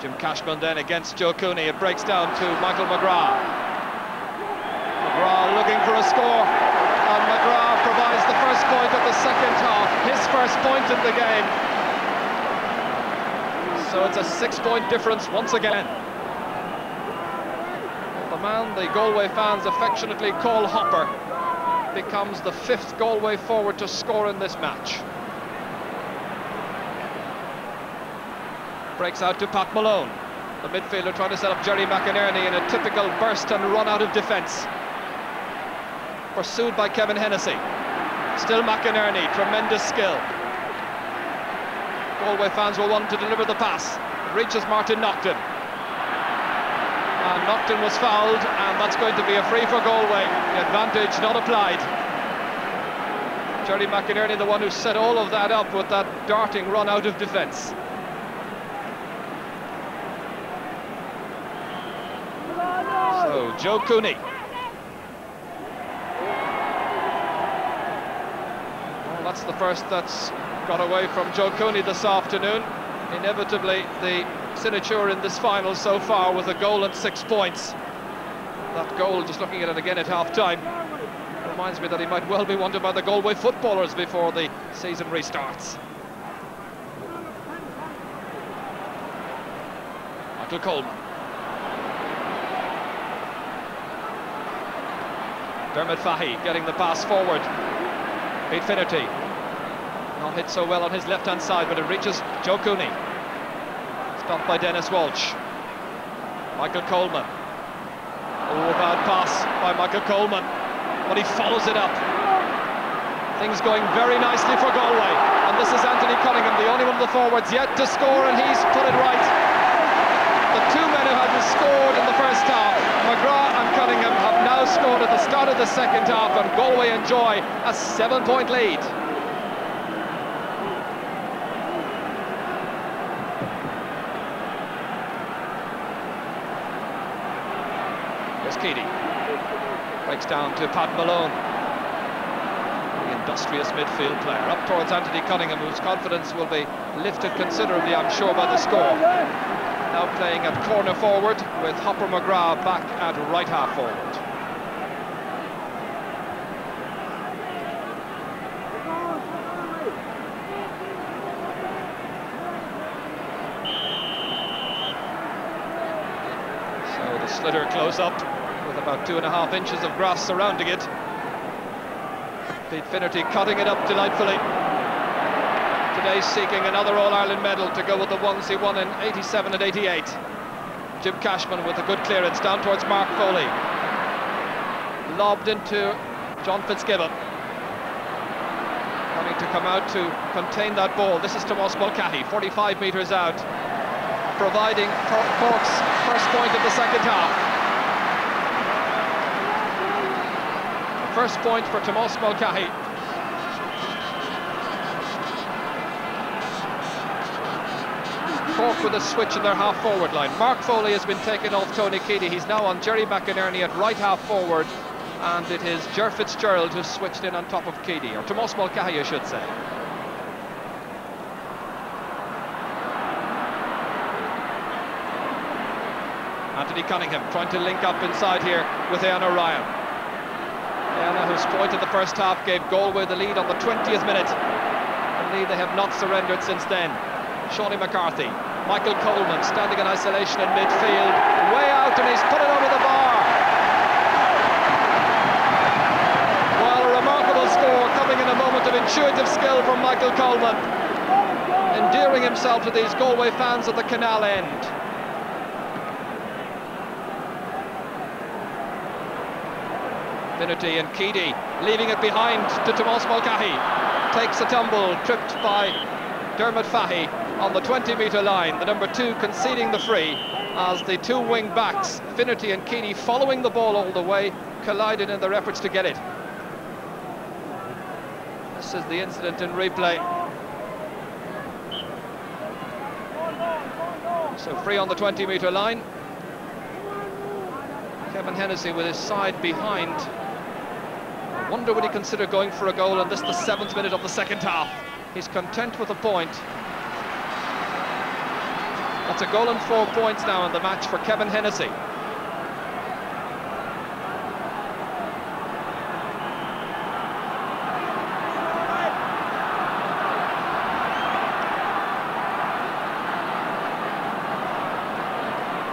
Jim Cashman then against Joe Cooney. It breaks down to Michael McGrath. McGrath looking for a score. Provides the first point of the second half. His first point in the game. So it's a six-point difference once again. The man the Galway fans affectionately call Hopper becomes the fifth Galway forward to score in this match. breaks out to Pat Malone. The midfielder trying to set up Gerry McInerney in a typical burst and run out of defence. Pursued by Kevin Hennessy. Still McInerney, tremendous skill. Galway fans will want to deliver the pass. Reaches Martin Naughton. And Naughton was fouled, and that's going to be a free for Galway. The advantage not applied. Gerry McInerney, the one who set all of that up with that darting run out of defence. So, Joe Cooney. That's the first that's got away from Joe Cooney this afternoon. Inevitably, the signature in this final so far with a goal and six points. That goal, just looking at it again at half-time, reminds me that he might well be wanted by the Galway footballers before the season restarts. Michael Coleman. Dermot Fahy getting the pass forward. Pete Finnerty. Not hit so well on his left-hand side, but it reaches Joe Cooney. Stopped by Denis Walsh. Michael Coleman. Oh, a bad pass by Michael Coleman. But he follows it up. Things going very nicely for Galway. And this is Anthony Cunningham, the only one of the forwards yet to score, and he's put it right. The two men who hadn't scored in the first half, McGrath and Cunningham, have now scored at the start of the second half, and Galway enjoy a seven-point lead. Here's Keady. Down to Pat Malone. The industrious midfield player. Up towards Anthony Cunningham, whose confidence will be lifted considerably, I'm sure, by the score. Now playing at corner forward with Hopper McGrath back at right half forward. So the sliotar close up about two and a half inches of grass surrounding it. Pete Finnerty cutting it up delightfully. Today seeking another All-Ireland medal to go with the ones he won in 87 and 88. Jim Cashman with a good clearance down towards Mark Foley. Lobbed into John Fitzgibbon. Trying to come out to contain that ball. This is Tomas Mulcahy, 45 metres out, providing Cork's first point of the second half. First point for Tomas Mulcahy. Cork with a switch in their half-forward line. Mark Foley has been taken off Tony Keady. He's now on Gerry McInerney at right half-forward and it is Ger Fitzgerald who's switched in on top of Keady, or Tomas Mulcahy, I should say. Anthony Cunningham trying to link up inside here with Eanna Ryan. Eanna, who's pointed the first half, gave Galway the lead on the 20th minute. A lead they have not surrendered since then. Seanie McCarthy, Michael Coleman standing in isolation in midfield, way out, and he's put it over the bar. Well, a remarkable score coming in a moment of intuitive skill from Michael Coleman, endearing himself to these Galway fans at the canal end. Finnerty and Keady leaving it behind to Tomas Mulcahy. Takes a tumble, tripped by Dermot Fahy on the 20 metre line. The number two conceding the free as the two wing backs, Finnerty and Keady, following the ball all the way, collided in their efforts to get it. This is the incident in replay. So free on the 20 metre line. Kevin Hennessy with his side behind. Wonder would he consider going for a goal and this the seventh minute of the second half. He's content with a point. That's a goal and four points now in the match for Kevin Hennessy.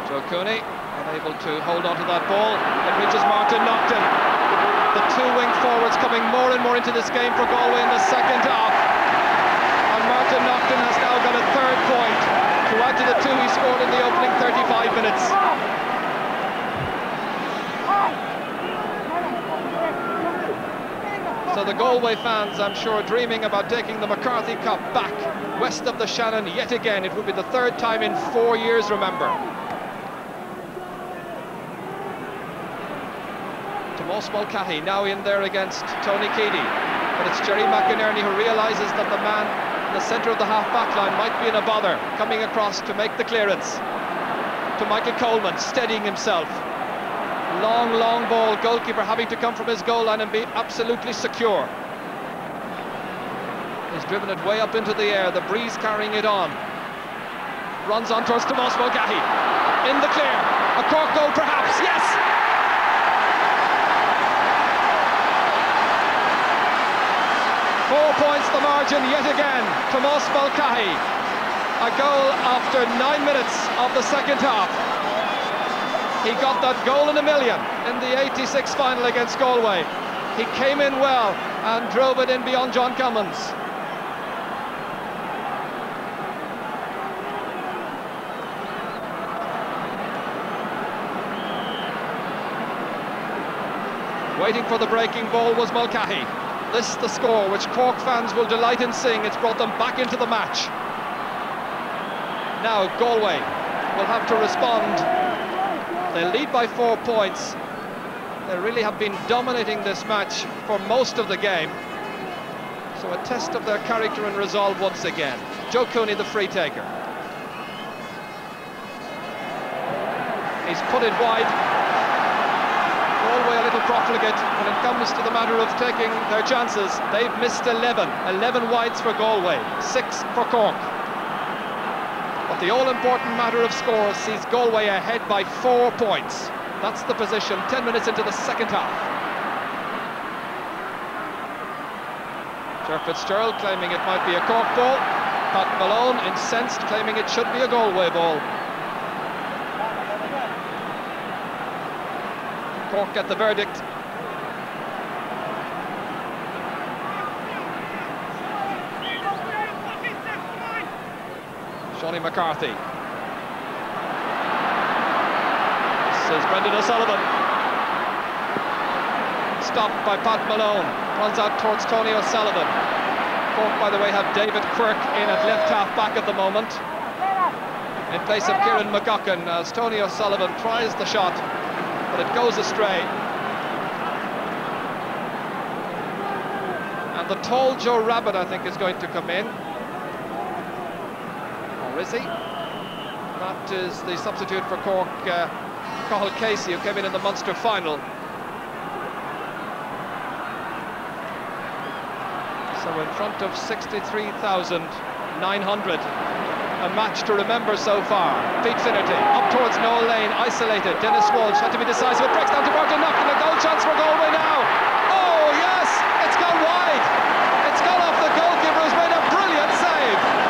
Joe Cooney unable to hold on to that ball. It reaches Martin Naughton. The two wing forwards coming more and more into this game for Galway in the second half. And Martin Naughton has now got a third point to add to the two he scored in the opening 35 minutes. So the Galway fans, I'm sure, dreaming about taking the McCarthy Cup back west of the Shannon yet again. It will be the third time in four years, remember. Tomas Mulcahy now in there against Tony Keady. But it's Gerry McInerney who realises that the man in the centre of the half-back line might be in a bother, coming across to make the clearance. To Michael Coleman, steadying himself. Long, long ball, goalkeeper having to come from his goal line and be absolutely secure. He's driven it way up into the air, the breeze carrying it on. Runs on towards Tomas Mulcahy. In the clear. A Cork goal perhaps, yes! Four points the margin yet again. Tomas Mulcahy. A goal after nine minutes of the second half. He got that goal in a million in the 86 final against Galway. He came in well and drove it in beyond John Commins. Waiting for the breaking ball was Mulcahy. This the score which Cork fans will delight in seeing. It's brought them back into the match. Now Galway will have to respond. They lead by four points. They really have been dominating this match for most of the game. So a test of their character and resolve once again. Joe Cooney, the free taker. He's put it wide. Galway a little profligate when it comes to the matter of taking their chances. They've missed 11. 11 wides for Galway, 6 for Cork. But the all-important matter of scores sees Galway ahead by four points. That's the position 10 minutes into the second half. Ger Fitzgerald claiming it might be a Cork ball. Pat Malone incensed, claiming it should be a Galway ball. Cork get the verdict. Seanie McCarthy. This is Brendan O'Sullivan. Stopped by Pat Malone. Runs out towards Tony O'Sullivan. Cork, by the way, have David Quirke in at left half back at the moment. In place of Kieran McGuckin as Tony O'Sullivan tries the shot, but it goes astray. And the tall Joe Rabbit, I think, is going to come in. Is he? That is the substitute for Cork, uh, Cathal Casey, who came in in the Munster final. So in front of 63,900. A match to remember so far. Pete Finnerty up towards Noel Lane, isolated. Denis Walsh had to be decisive. It breaks down to Martin Naughton. A goal chance for Galway now. Oh, yes! It's gone wide. It's gone off the goalkeeper who's made a brilliant save.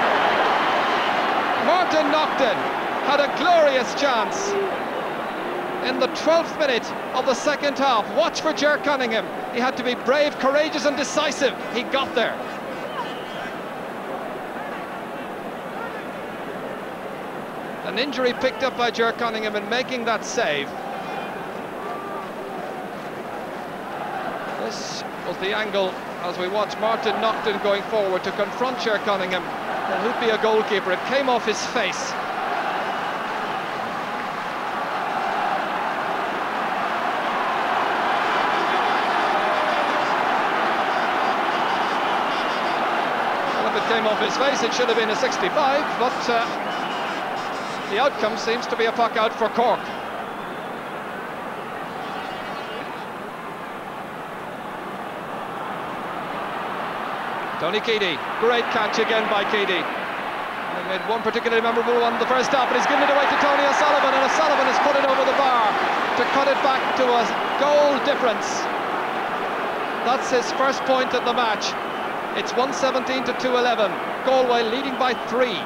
Martin Naughton had a glorious chance in the 12th minute of the second half. Watch for Ger Cunningham. He had to be brave, courageous and decisive. He got there. An injury picked up by Ger Cunningham in making that save. This was the angle as we watch Martin Naughton going forward to confront Ger Cunningham. Who'd be a goalkeeper? It came off his face. If it came off his face, it should have been a 65, but uh, the outcome seems to be a puck out for Cork. Tony Keady, great catch again by Keady. He made one particularly memorable one the first half, but he's given it away to Tony O'Sullivan, and O'Sullivan has put it over the bar to cut it back to a goal difference. That's his first point of the match. It's 117 to 211. Galway leading by three.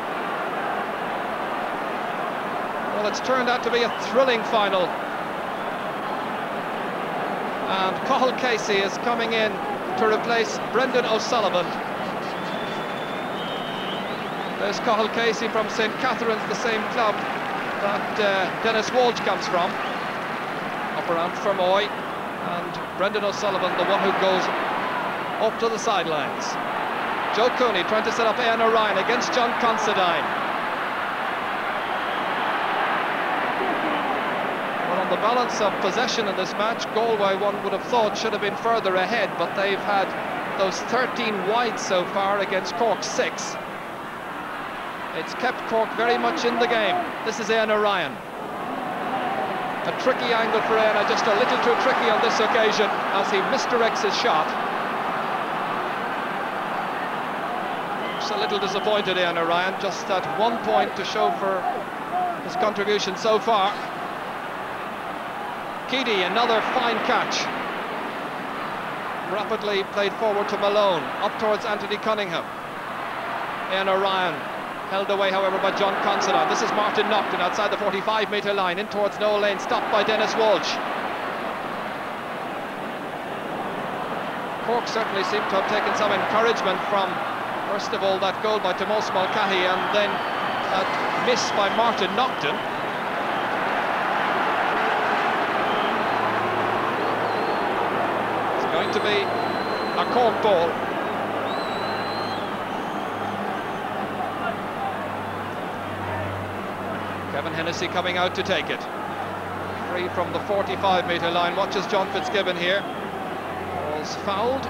Well, it's turned out to be a thrilling final. And Cathal Casey is coming in to replace Brendan O'Sullivan. There's Cathal Casey from St. Catherine's, the same club that uh, Denis Walsh comes from, up around Fermoy. And Brendan O'Sullivan, the one who goes up to the sidelines. Joe Cooney trying to set up Eanna Ryan against John Considine. Well, on the balance of possession in this match, Galway, one would have thought, should have been further ahead, but they've had those 13 wide so far against Cork 6. It's kept Cork very much in the game. This is Eanna Ryan. A tricky angle for Eanna, just a little too tricky on this occasion as he misdirects his shot. a little disappointed Eanna Ryan, just at one point to show for his contribution so far. Keady, another fine catch. Rapidly played forward to Malone, up towards Anthony Cunningham. Eanna Ryan held away, however, by John Considine. This is Martin Naughton outside the 45-metre line, in towards Noel Lane, stopped by Denis Walsh. Cork certainly seemed to have taken some encouragement from First of all, that goal by Tomás Mulcahy, and then that miss by Martin Naughton. It's going to be a Cork ball. Hennessy coming out to take it. Free from the 45-metre line. Watches John Fitzgibbon here. Ball's fouled.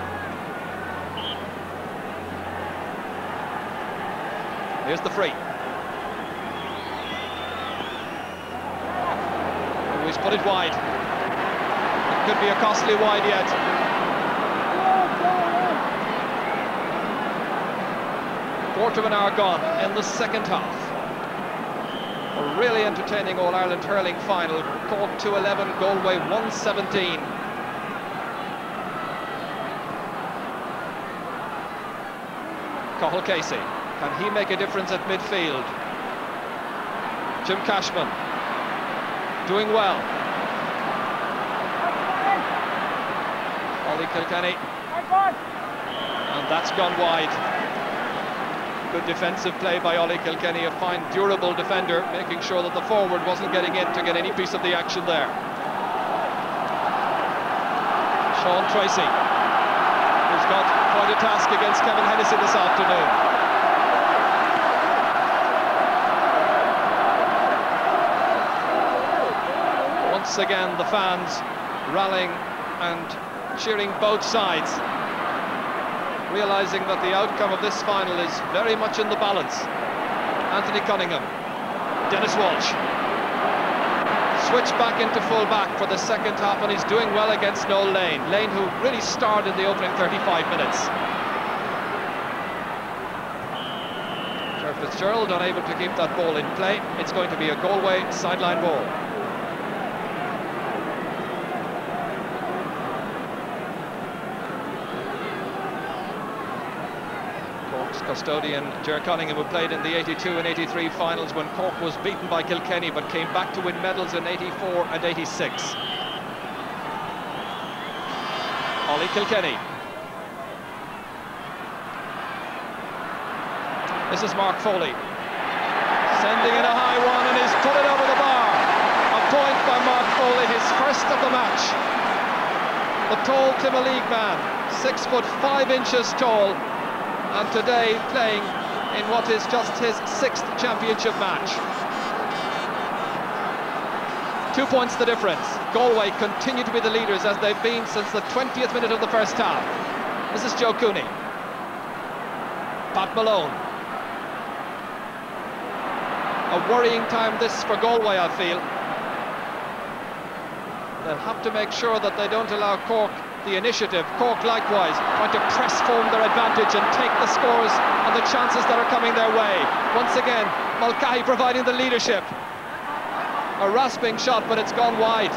Here's the free. Oh, he's put it wide. It could be a costly wide yet. Quarter of an hour gone in the second half. A really entertaining All-Ireland hurling final. Cork 211, Galway 117. Cathal Casey. Can he make a difference at midfield? Jim Cashman doing well. Ollie Kilkenny. And that's gone wide. Good defensive play by Ollie Kilkenny, a fine, durable defender, making sure that the forward wasn't getting in to get any piece of the action there. Sean Treacy, who's got quite a task against Kevin Hennessy this afternoon. Once again, the fans rallying and cheering both sides, realising that the outcome of this final is very much in the balance. Anthony Cunningham, Denis Walsh, switch back into full back for the second half and he's doing well against Noel Lane. Lane who really starred in the opening 35 minutes. Ger Fitzgerald unable to keep that ball in play. It's going to be a Galway sideline ball. Custodian Ger Cunningham, who played in the 82 and 83 finals when Cork was beaten by Kilkenny but came back to win medals in 84 and 86. Ollie Kilkenny. This is Mark Foley. Sending in a high one and he's put it over the bar. A point by Mark Foley, his first of the match. The tall Timoleague man, six foot five inches tall, and today playing in what is just his sixth championship match. Two points the difference. Galway continue to be the leaders as they've been since the 20th minute of the first half. This is Joe Cooney. Pat Malone. A worrying time this for Galway, I feel. They'll have to make sure that they don't allow Cork the initiative. Cork likewise trying to press form their advantage and take the scores and the chances that are coming their way. Once again, Mulcahy providing the leadership. A rasping shot, but it's gone wide.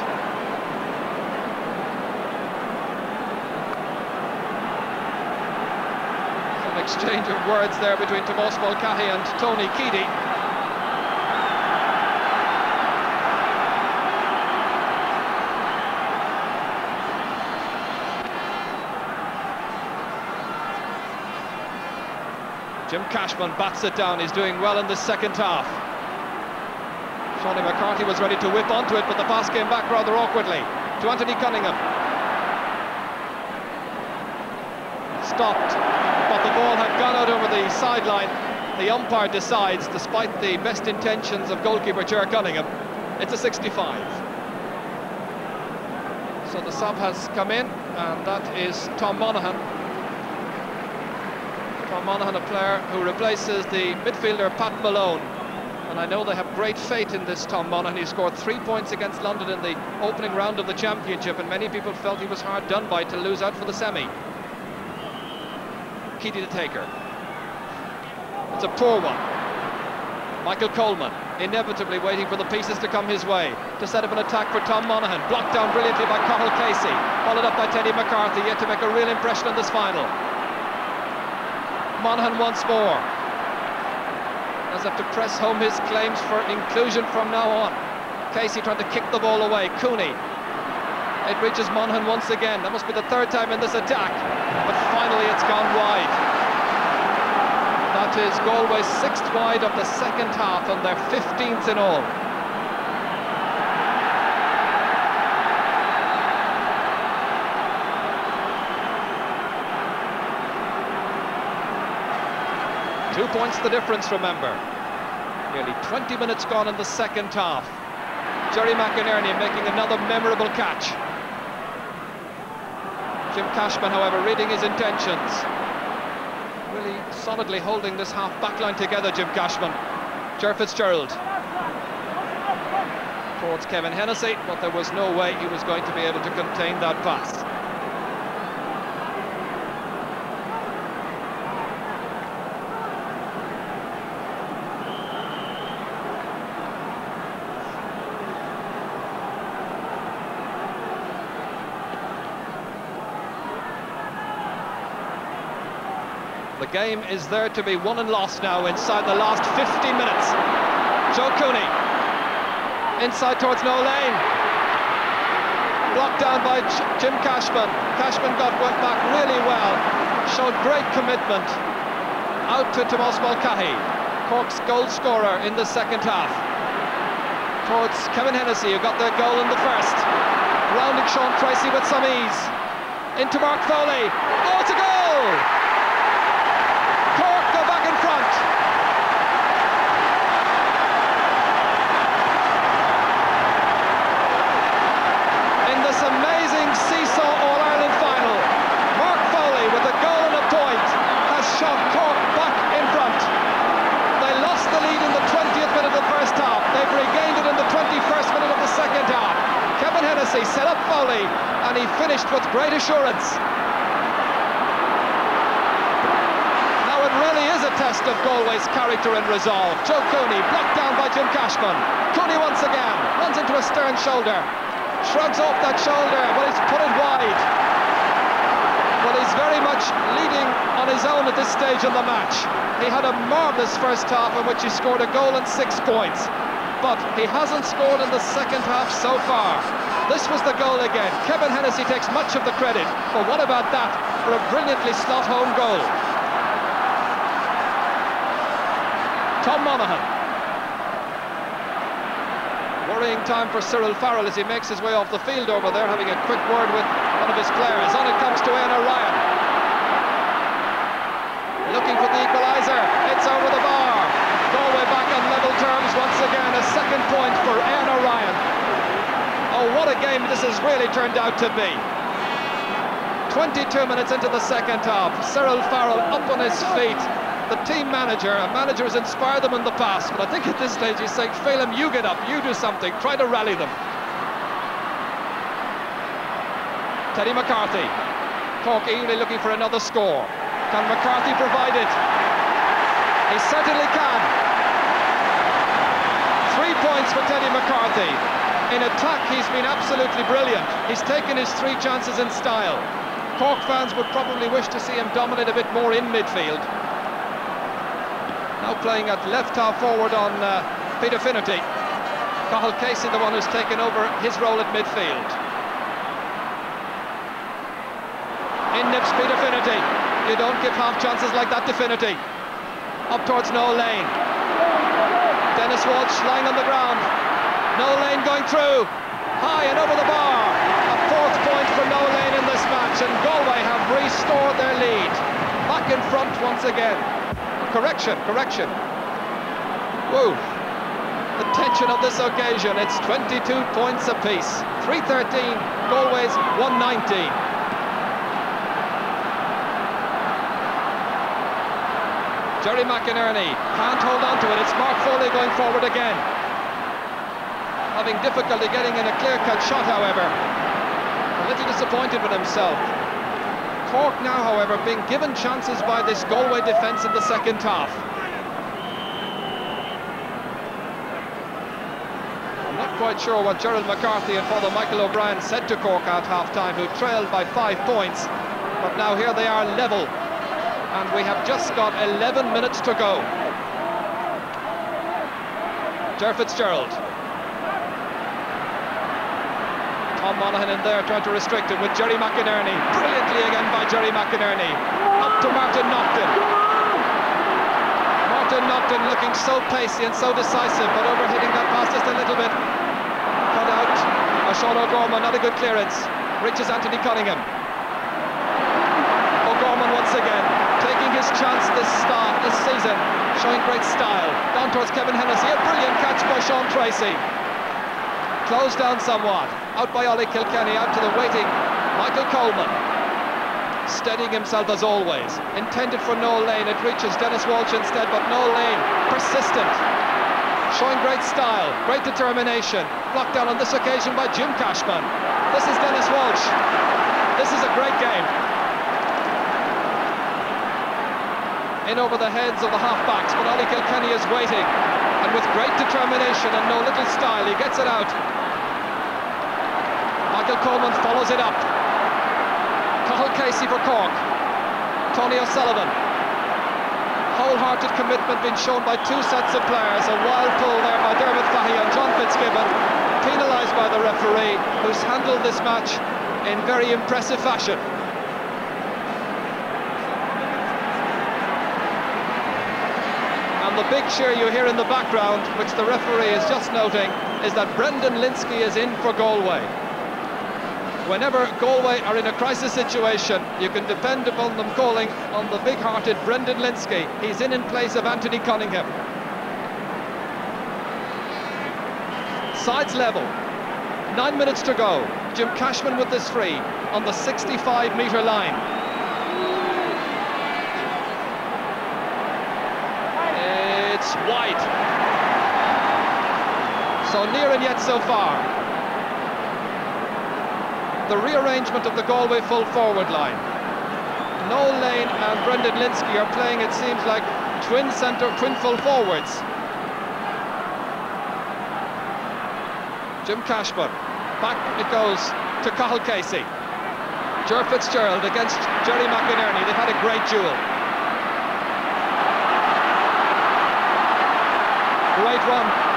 Some exchange of words there between Tomas Mulcahy and Tony Keady. Jim Cashman bats it down, he's doing well in the second half. Seanie McCarthy was ready to whip onto it, but the pass came back rather awkwardly to Anthony Cunningham. Stopped, but the ball had gone out over the sideline. The umpire decides, despite the best intentions of goalkeeper Ger Cunningham, it's a 65. So the sub has come in, and that is Tom Monaghan, Tom Monaghan, a player who replaces the midfielder Pat Malone. And I know they have great faith in this Tom Monaghan. He scored three points against London in the opening round of the championship, and many people felt he was hard done by to lose out for the semi. Keady to the taker. It's a poor one. Michael Coleman inevitably waiting for the pieces to come his way to set up an attack for Tom Monaghan. Blocked down brilliantly by Cathal Casey. Followed up by Teddy McCarthy, yet to make a real impression in this final. Monaghan once more. Does have to press home his claims for inclusion from now on. Casey trying to kick the ball away. Cooney. It reaches Monaghan once again. That must be the third time in this attack. But finally it's gone wide. That is Galway's sixth wide of the second half and their 15th in all. Two points the difference, remember. Nearly 20 minutes gone in the second half. Gerry McInerney making another memorable catch. Jim Cashman, however, reading his intentions. Really solidly holding this half back line together, Jim Cashman. Ger Fitzgerald. Towards Kevin Hennessy, but there was no way he was going to be able to contain that pass. The game is there to be won and lost now inside the last 50 minutes. Joe Cooney inside towards Noel Lane. Blocked down by Jim Cashman. Cashman got went back really well. Showed great commitment. Out to Tomas Mulcahy, Cork's goal scorer in the second half. Towards Kevin Hennessy, who got the goal in the first. Rounding Sean Treacy with some ease. Into Mark Foley. Oh, it's a goal! Cork go back in front. In this amazing seesaw All-Ireland final, Mark Foley with a goal and a point has shot Cork back in front. They lost the lead in the 20th minute of the first half. They've regained it in the 21st minute of the second half. Kevin Hennessy set up Foley and he finished with great assurance. Now it really is a test of Galway's character and resolve. Joe Cooney blocked down by Jim Cashman. Cooney once again runs into a stern shoulder. Shrugs off that shoulder, but he's put it wide. But he's very much leading on his own at this stage in the match. He had a marvellous first half in which he scored a goal and six points. But he hasn't scored in the second half so far. This was the goal again. Kevin Hennessy takes much of the credit. But what about that for a brilliantly slot home goal? Tom Monaghan. Worrying time for Cyril Farrell as he makes his way off the field over there, having a quick word with one of his players. On it comes to Eanna Ryan. Looking for the equaliser. It's over the bar. Galway back on level terms once again. A second point for Eanna Ryan. Oh, what a game this has really turned out to be. 22 minutes into the second half. Cyril Farrell up on his feet the team manager, a manager has inspired them in the past, but I think at this stage he's saying, Phelim, you get up, you do something, try to rally them. Teddy McCarthy. Cork eagerly looking for another score. Can McCarthy provide it? He certainly can. Three points for Teddy McCarthy. In attack, he's been absolutely brilliant. He's taken his three chances in style. Cork fans would probably wish to see him dominate a bit more in midfield. Now playing at left half forward on uh, Peter Finnerty. Cathal Casey, the one who's taken over his role at midfield. In nips Peter Finnerty. You don't give half chances like that to Finnerty. Up towards Noel Lane. Denis Walsh lying on the ground. Noel Lane going through. High and over the bar. A fourth point for Noel Lane in this match. And Galway have restored their lead. Back in front once again. Correction, correction. Whoa. The tension of this occasion. It's 22 points apiece. 313, Galway's 119. Gerry McInerney can't hold on to it. It's Mark Foley going forward again. Having difficulty getting in a clear-cut shot, however. A little disappointed with himself. Cork now, however, being given chances by this Galway defence in the second half. I'm not quite sure what Gerald McCarthy and Father Michael O'Brien said to Cork at half-time, who trailed by five points. But now here they are level and we have just got 11 minutes to go. Ger Fitzgerald. Tom Monaghan in there trying to restrict it with Gerry McInerney. Brilliantly again by Gerry McInerney. Up to Martin Naughton. Martin Naughton looking so pacey and so decisive, but overhitting that pass just a little bit. Cut out. Sean O'Gorman, not a good clearance. Reaches Anthony Cunningham. O'Gorman once again taking his chance this start, this season, showing great style. Down towards Kevin Hennessy, a brilliant catch by Sean Treacy. Closed down somewhat, out by Ollie Kilkenny, out to the waiting Michael Coleman. Steadying himself as always. Intended for Noel Lane, it reaches Denis Walsh instead, but Noel Lane, persistent. Showing great style, great determination. Blocked down on this occasion by Jim Cashman. This is Denis Walsh. This is a great game. in over the heads of the half-backs, but Ollie Kilkenny is waiting, and with great determination and no little style, he gets it out. Michael Coleman follows it up. Cathal Casey for Cork. Tony O'Sullivan. Wholehearted commitment being shown by two sets of players. A wild pull there by Dermot Fahy and John Fitzgibbon, penalised by the referee, who's handled this match in very impressive fashion. And the big cheer you hear in the background, which the referee is just noting, is that Brendan Lynskey is in for Galway. Whenever Galway are in a crisis situation, you can depend upon them calling on the big-hearted Brendan Lynskey. He's in in place of Anthony Cunningham. Sides level. Nine minutes to go. Jim Cashman with this free on the 65-metre line. It's wide. So near and yet so far. The rearrangement of the Galway full forward line. Noel Lane and Brendan Lynskey are playing, it seems like, twin centre, twin full forwards. Jim Cashman. Back it goes to Cathal Casey. Ger Fitzgerald against Gerry McInerney. They've had a great duel. Great run.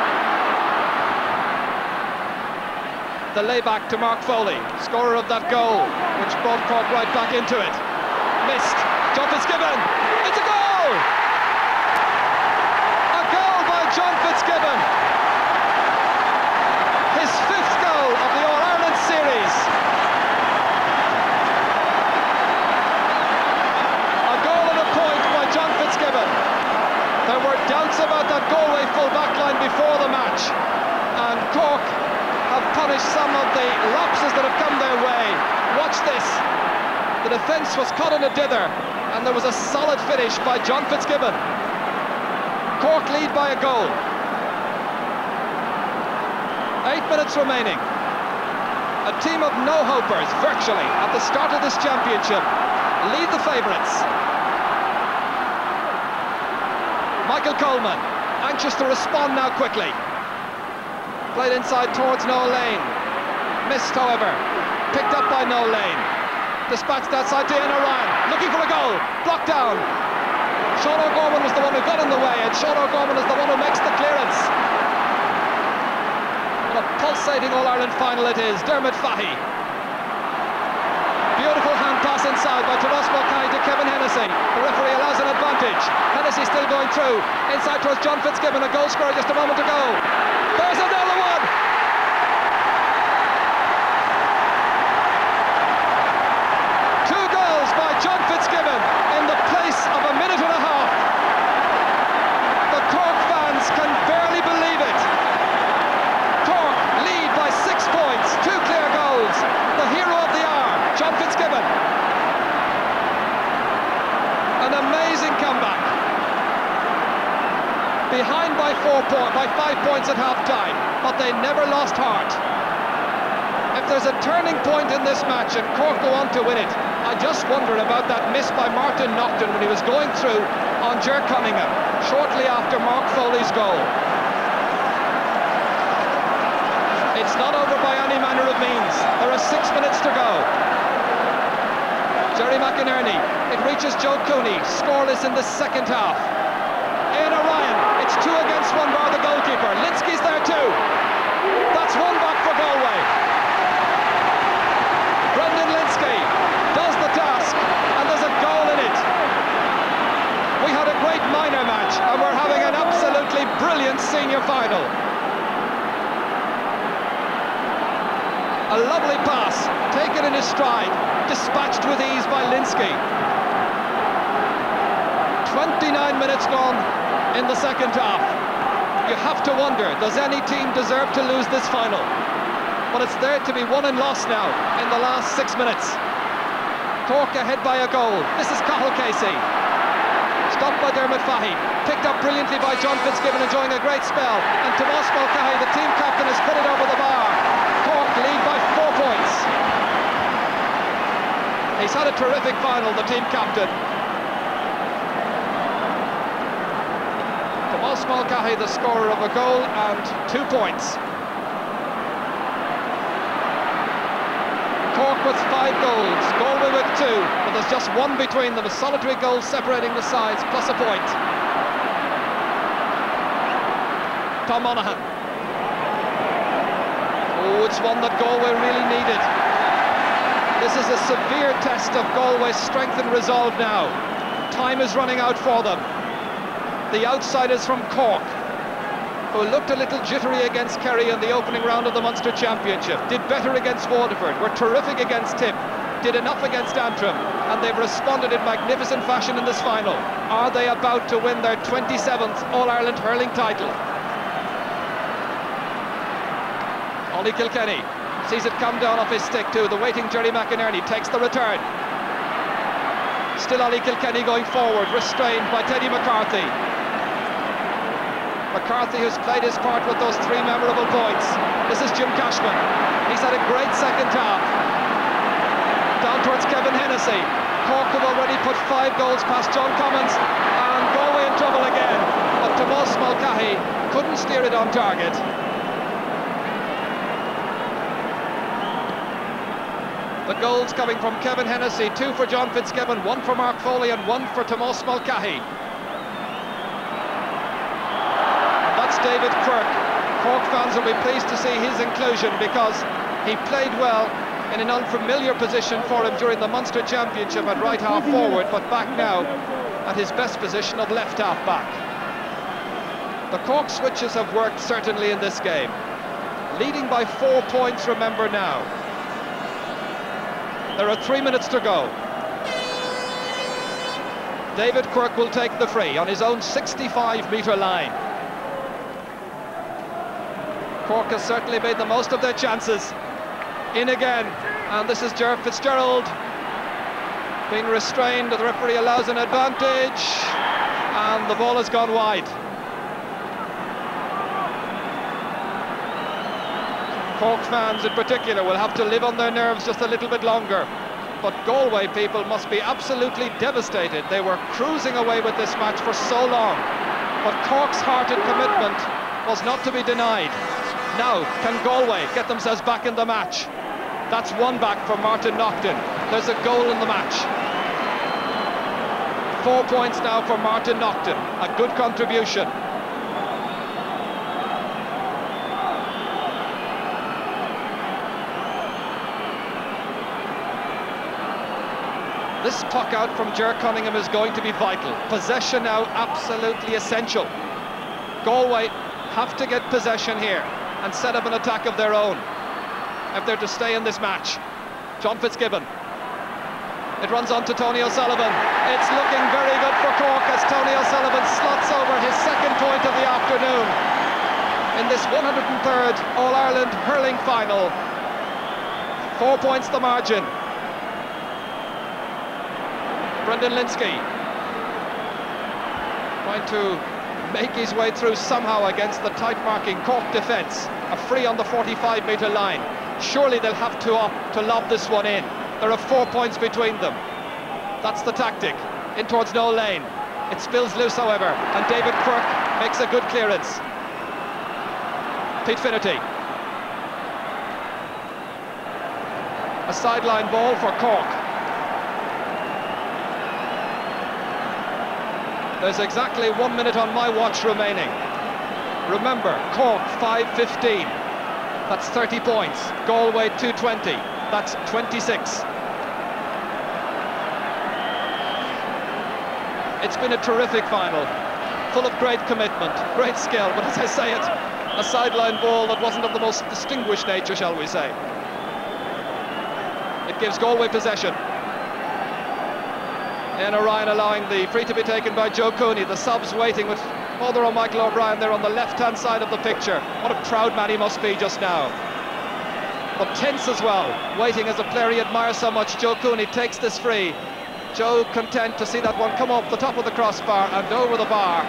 The layback to Mark Foley, scorer of that goal, which brought Cork right back into it. Missed. John Fitzgibbon. It's a goal! A goal by John Fitzgibbon. His fifth goal of the All-Ireland Series. A goal and a point by John Fitzgibbon. There were doubts about that Galway full back line before the match. And Cork have punished some of the lapses that have come their way. Watch this. The defence was caught in a dither, and there was a solid finish by John Fitzgibbon. Cork lead by a goal. Eight minutes remaining. A team of no-hopers, virtually, at the start of this championship, lead the favourites. Michael Coleman, anxious to respond now quickly. Played inside towards Noel Lane. Missed, however. Picked up by Noel Lane. Dispatched outside Eanna Ryan. Looking for a goal. Blocked down. Sean O'Gorman was the one who got in the way, and Sean O'Gorman is the one who makes the clearance. What a pulsating All-Ireland final it is. Dermot Fahy. Beautiful hand pass inside by Tomas Mulcahy to Kevin Hennessy. The referee allows an advantage. Hennessy still going through. Inside towards John Fitzgibbon. A goal scorer just a moment to go. There's another one! Two goals by John Fitzgibbon in the place of a minute and a half. The Cork fans can barely believe it. Cork lead by six points, two clear goals. The hero of the hour, John Fitzgibbon. An amazing comeback. Behind by four point, by five points at half time, but they never lost heart. If there's a turning point in this match and Cork go on to win it, I just wonder about that miss by Martin Naughton when he was going through on Ger Cunningham shortly after Mark Foley's goal. It's not over by any manner of means. There are six minutes to go. Gerry McInerney, it reaches Joe Cooney, scoreless in the second half. It's two against one by the goalkeeper. Lynskey's there too. That's one back for Galway. Brendan Lynskey does the task, and there's a goal in it. We had a great minor match, and we're having an absolutely brilliant senior final. A lovely pass, taken in his stride, dispatched with ease by Lynskey. 29 minutes gone in the second half. You have to wonder, does any team deserve to lose this final? But it's there to be won and lost now in the last six minutes. Cork ahead by a goal. This is Cathal Casey. Stopped by Dermot Fahy. Picked up brilliantly by John Fitzgibbon, enjoying a great spell. And Tomas Mulcahy, the team captain, has put it over the bar. Cork lead by four points. He's had a terrific final, the team captain. Mulcahy, the scorer of a goal and two points. Cork with five goals, Galway with two, but there's just one between them, a solitary goal separating the sides, plus a point. Tom Monaghan. Oh, it's one that Galway really needed. This is a severe test of Galway's strength and resolve now. Time is running out for them. The outsiders from Cork. Who looked a little jittery against Kerry in the opening round of the Munster Championship, did better against Waterford, were terrific against Tip, did enough against Antrim, and they've responded in magnificent fashion in this final. Are they about to win their 27th All-Ireland hurling title? Ollie Kilkenny sees it come down off his stick too. The waiting Gerry McInerney takes the return. Still Ollie Kilkenny going forward, restrained by Teddy McCarthy. McCarthy who's played his part with those three memorable points. This is Jim Cashman. He's had a great second half. Down towards Kevin Hennessy. Cork have already put five goals past John Commins and Galway in trouble again. But Tomas Mulcahy couldn't steer it on target. The goals coming from Kevin Hennessy, two for John Fitzgibbon, one for Mark Foley and one for Tomas Mulcahy. David Quirke. Cork fans will be pleased to see his inclusion because he played well in an unfamiliar position for him during the Munster Championship at right half forward, but back now at his best position of left half back. The Cork switches have worked certainly in this game. Leading by four points, remember now. There are three minutes to go. David Quirke will take the free on his own 65-metre line. Cork has certainly made the most of their chances. In again, and this is Ger Fitzgerald being restrained. The referee allows an advantage, and the ball has gone wide. Cork fans in particular will have to live on their nerves just a little bit longer. But Galway people must be absolutely devastated. They were cruising away with this match for so long. But Cork's heart and commitment was not to be denied. Now, can Galway get themselves back in the match? That's one back for Martin Naughton. There's a goal in the match. Four points now for Martin Naughton. A good contribution. This puck out from Ger Cunningham is going to be vital. Possession now absolutely essential. Galway have to get possession here and set up an attack of their own if they're to stay in this match. John Fitzgibbon. It runs on to Tony O'Sullivan. It's looking very good for Cork as Tony O'Sullivan slots over his second point of the afternoon in this 103rd All-Ireland hurling final. Four points the margin. Brendan Lynskey trying to make his way through somehow against the tight marking Cork defence. A free on the 45 metre line. Surely they'll have to opt to lob this one in. There are four points between them. That's the tactic. In towards Noel Lane. It spills loose, however, and David Quirke makes a good clearance. Pete Finnerty. A sideline ball for Cork. There's exactly one minute on my watch remaining. Remember, Cork 5.15. That's 30 points. Galway 220. That's 26. It's been a terrific final, full of great commitment, great skill, but as I say it, a sideline ball that wasn't of the most distinguished nature, shall we say. It gives Galway possession. Eanna Ryan allowing the free to be taken by Joe Cooney. The subs waiting with Father Michael O'Brien there on the left-hand side of the picture. What a proud man he must be just now. But tense as well, waiting as a player he admires so much. Joe Cooney takes this free. Joe content to see that one come off the top of the crossbar and over the bar.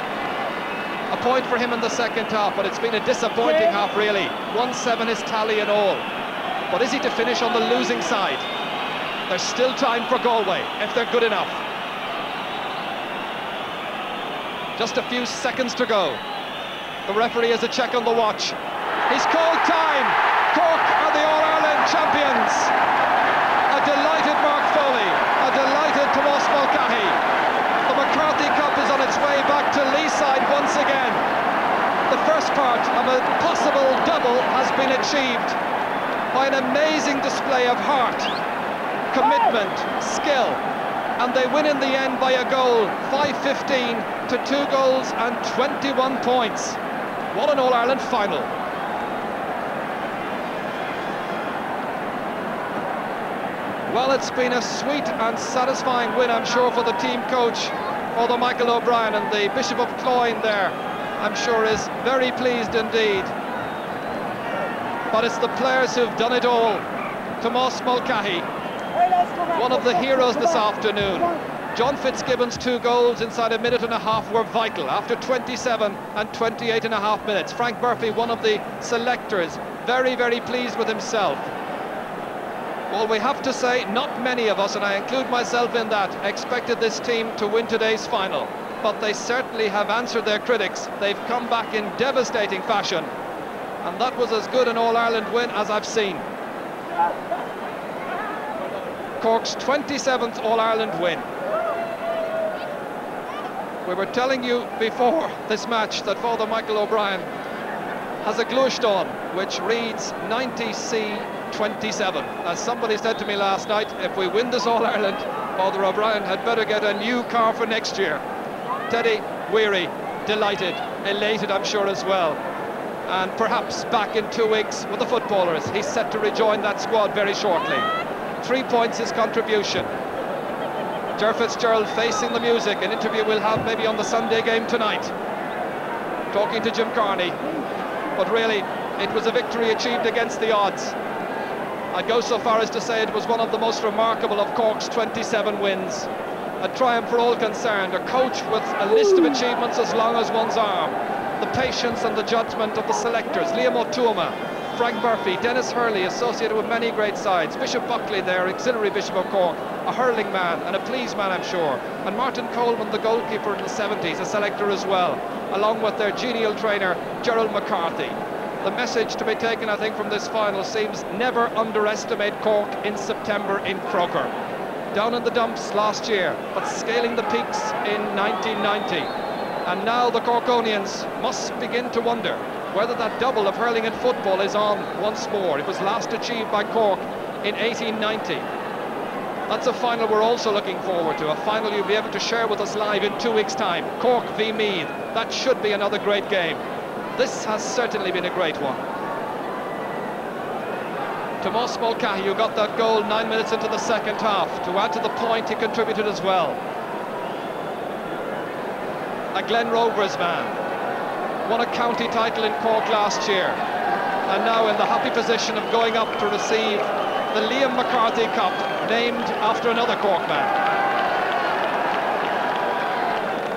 A point for him in the second half, but it's been a disappointing half really. 1-7 is tally in all. But is he to finish on the losing side? There's still time for Galway, if they're good enough. Just a few seconds to go. The referee has a check on the watch. He's called time. Cork are the All-Ireland champions. A delighted Mark Foley, a delighted Tomas Mulcahy. The McCarthy Cup is on its way back to Leeside once again. The first part of a possible double has been achieved by an amazing display of heart, commitment, skill, and they win in the end by a goal, 5-15 to two goals and 21 points. What an All-Ireland final. Well, it's been a sweet and satisfying win, I'm sure, for the team coach, although Michael O'Brien and the Bishop of Cloyne there, I'm sure, is very pleased indeed. But it's the players who've done it all. Tomas Mulcahy, one of the heroes this afternoon. John Fitzgibbon's two goals inside a minute and a half were vital after 27 and 28 and a half minutes. Frank Murphy, one of the selectors, very, very pleased with himself. Well, we have to say, not many of us, and I include myself in that, expected this team to win today's final. But they certainly have answered their critics. They've come back in devastating fashion. And that was as good an All-Ireland win as I've seen. Cork's 27th All-Ireland win. We were telling you before this match that Father Michael O'Brien has a Gluaisdán which reads 90C 27. As somebody said to me last night, if we win this All-Ireland, Father O'Brien had better get a new car for next year. Teddy, weary, delighted, elated I'm sure as well. And perhaps back in two weeks with the footballers. He's set to rejoin that squad very shortly. Three points his contribution. Ger Fitzgerald facing the music, an interview we'll have maybe on the Sunday game tonight. Talking to Jim Carney. But really, it was a victory achieved against the odds. I'd go so far as to say it was one of the most remarkable of Cork's 27 wins. A triumph for all concerned, a coach with a list of achievements as long as one's arm. The patience and the judgment of the selectors, Liam O'Tuama, Frank Murphy, Dennis Hurley, associated with many great sides, Bishop Buckley there, auxiliary Bishop of Cork, a hurling man and a pleased man, I'm sure, and Martin Coleman, the goalkeeper in the 70s, a selector as well, along with their genial trainer, Gerald McCarthy the message to be taken, I think, from this final seems never underestimate Cork in September in Croker. Down in the dumps last year, but scaling the peaks in 1990. And now the Corkonians must begin to wonder whether that double of hurling and football is on once more. It was last achieved by Cork in 1890. That's a final we're also looking forward to, a final you'll be able to share with us live in two weeks' time. Cork v Meath. That should be another great game. This has certainly been a great one. Tomas Mulcahy, who got that goal nine minutes into the second half. To add to the point, he contributed as well. A Glen Rovers man. Won a county title in Cork last year. And now in the happy position of going up to receive the Liam McCarthy Cup, named after another Cork man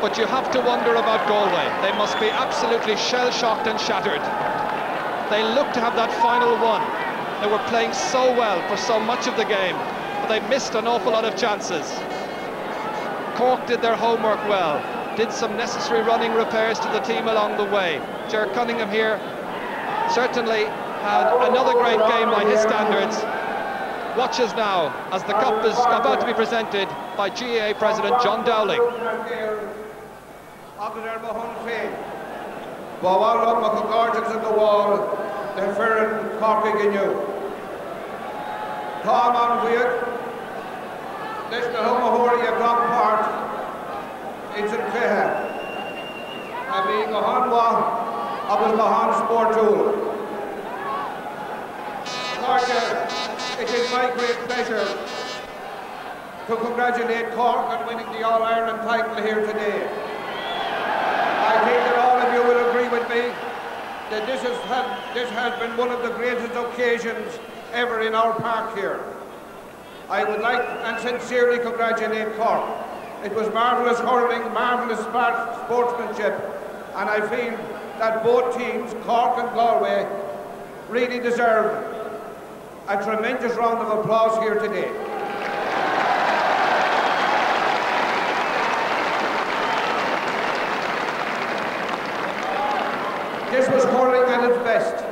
but you have to wonder about Galway. They must be absolutely shell-shocked and shattered. They look to have that final one. They were playing so well for so much of the game, but they missed an awful lot of chances. Cork did their homework well, did some necessary running repairs to the team along the way. Ger Cunningham here certainly had another great game by his standards. Watch us now as the cup is about to be presented by GAA President John Dowling
na thumathirí a gapáart in san chluthe a bhí go háha agus go há sportúil. Carter, it is my great pleasure to congratulate Cork on winning the All-Ireland title here today. I think that all of you will agree with me that this has, had, this has been one of the greatest occasions ever in our park here. I would like and sincerely congratulate Cork. It was marvellous hurling, marvellous sportsmanship, and I feel that both teams, Cork and Galway, really deserve a tremendous round of applause here today. This was hurling at its best,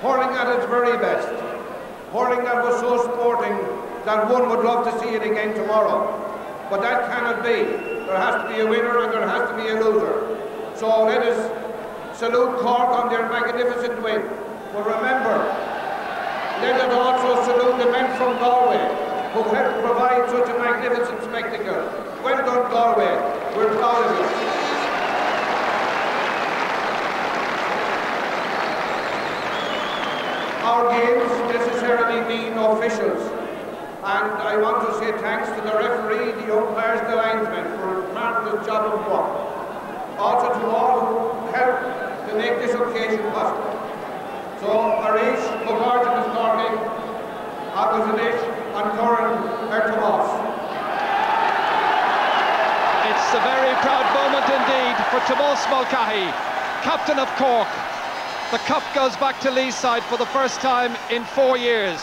hurling at its very best, hurling that was so sporting that one would love to see it again tomorrow. But that cannot be. There has to be a winner and there has to be a loser. So let us salute Cork on their magnificent win. But remember, let us also salute the men from Galway who helped provide such a magnificent spectacle. Well done, Galway. We're proud of you. Our games necessarily mean officials and I want to say thanks to the referee, the umpires, the linesmen for a marvellous job of work. Also to all who helped to make this occasion possible. So, Arish, Mugarjan is Corning, Aguzanish, and Corin Ertamos.
It's a very proud moment indeed for Tomas Mulcahy, captain of Cork. The cup goes back to Leeside for the first time in four years.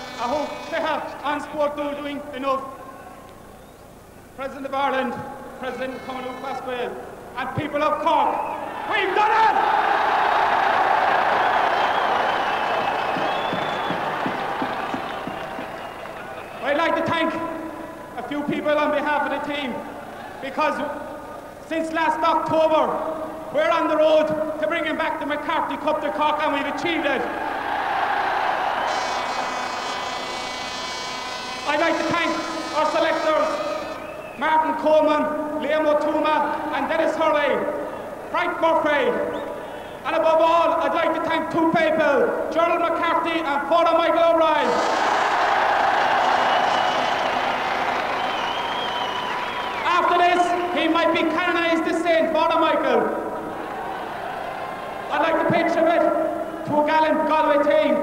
galile a thu chluthe an sportú doing enough. President of Ireland, President Cumulú Pasquale, and people of Cork, we've done it! I'd like to thank a few people on behalf of the team because since last October we're on the road to bringing back the McCarthy Cup to Cork and we've achieved it. I'd like to thank our selectors Martin Coleman, Liam O'Tuama and Dennis Hurley, Frank Murphy and above all I'd like to thank two people, Gerald McCarthy and Father Michael O'Brien. After this, he might be canonized as Saint Father Michael. I'd like to pay tribute to a gallant Galway team.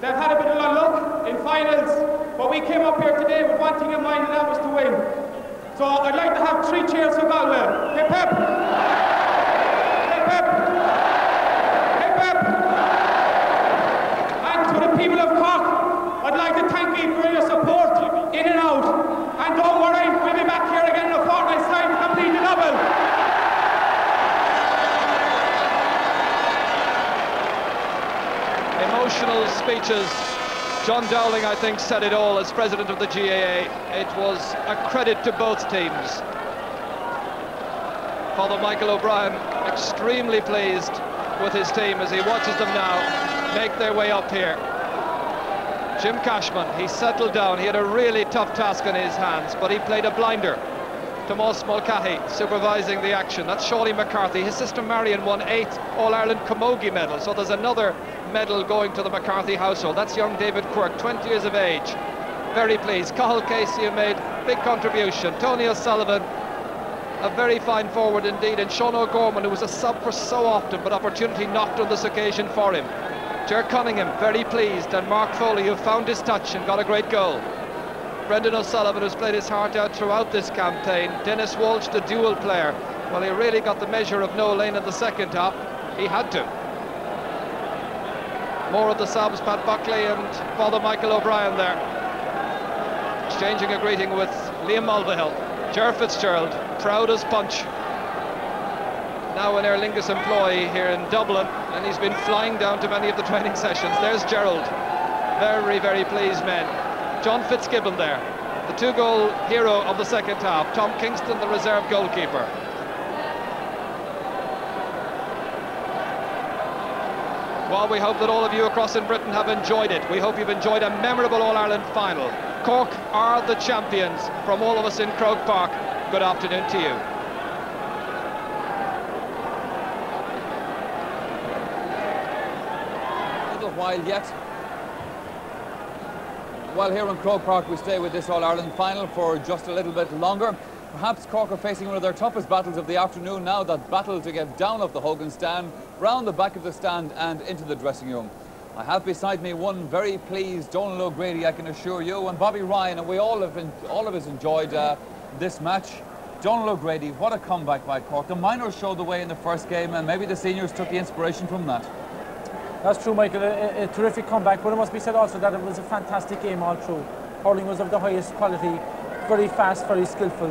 They've had a bit of a luck in finals, but we came up here today with one thing in mind, and that was to win. So I'd like to have three cheers for Galway. Hip hip! Hip hip! Hip hip! And to the people of Cork, I'd like to thank you for your support in and out. And don't worry, we'll be back here again in a fortnight's time to complete the double.
Emotional speeches. John Dowling, I think, said it all as president of the GAA. It was a credit to both teams. Father Michael O'Brien extremely pleased with his team as he watches them now make their way up here. Jim Cashman, he settled down. He had a really tough task on his hands, but he played a blinder. Tomas Mulcahy supervising the action. That's Shawley McCarthy. His sister Marion won eight All-Ireland Camogie medals, so there's another medal going to the McCarthy household. That's young David Quirke, 20 years of age. Very pleased. Cathal Casey made big contribution. Tony O'Sullivan, a very fine forward indeed. And Sean O'Gorman, who was a sub for so often, but opportunity knocked on this occasion for him. Ger Cunningham, very pleased. And Mark Foley, who found his touch and got a great goal. Brendan O'Sullivan, who's played his heart out throughout this campaign. Denis Walsh, the dual player. Well, he really got the measure of Noel Lane in the second half. He had to. More of the subs, Pat Buckley and Father Michael O'Brien there. Exchanging a greeting with Liam Mulvihill. Ger Fitzgerald, proud as punch. Now an Aer Lingus employee here in Dublin, and he's been flying down to many of the training sessions. There's Gerald. Very, very pleased men. John Fitzgibbon there, the two-goal hero of the second half. Tom Kingston, the reserve goalkeeper. Well, we hope that all of you across in Britain have enjoyed it. We hope you've enjoyed a memorable All-Ireland final. Cork are the champions. From all of us in Croke Park, good afternoon to you.
A little while yet. While here in Croke Park we stay with this All-Ireland final for just a little bit longer. Perhaps Cork are facing one of their toughest battles of the afternoon now, that battle to get down off the Hogan stand, round the back of the stand and into the dressing room. I have beside me one very pleased Donald O'Grady, I can assure you, and Bobby Ryan, and we all have been, all of us enjoyed uh, this match. Donald O'Grady, what a comeback by Cork. The minors showed the way in the first game, and maybe the seniors took the inspiration from that.
That's true, Michael. A, a, terrific comeback, but it must be said also that it was a fantastic game all through. Hurling was of the highest quality, very fast, very skillful.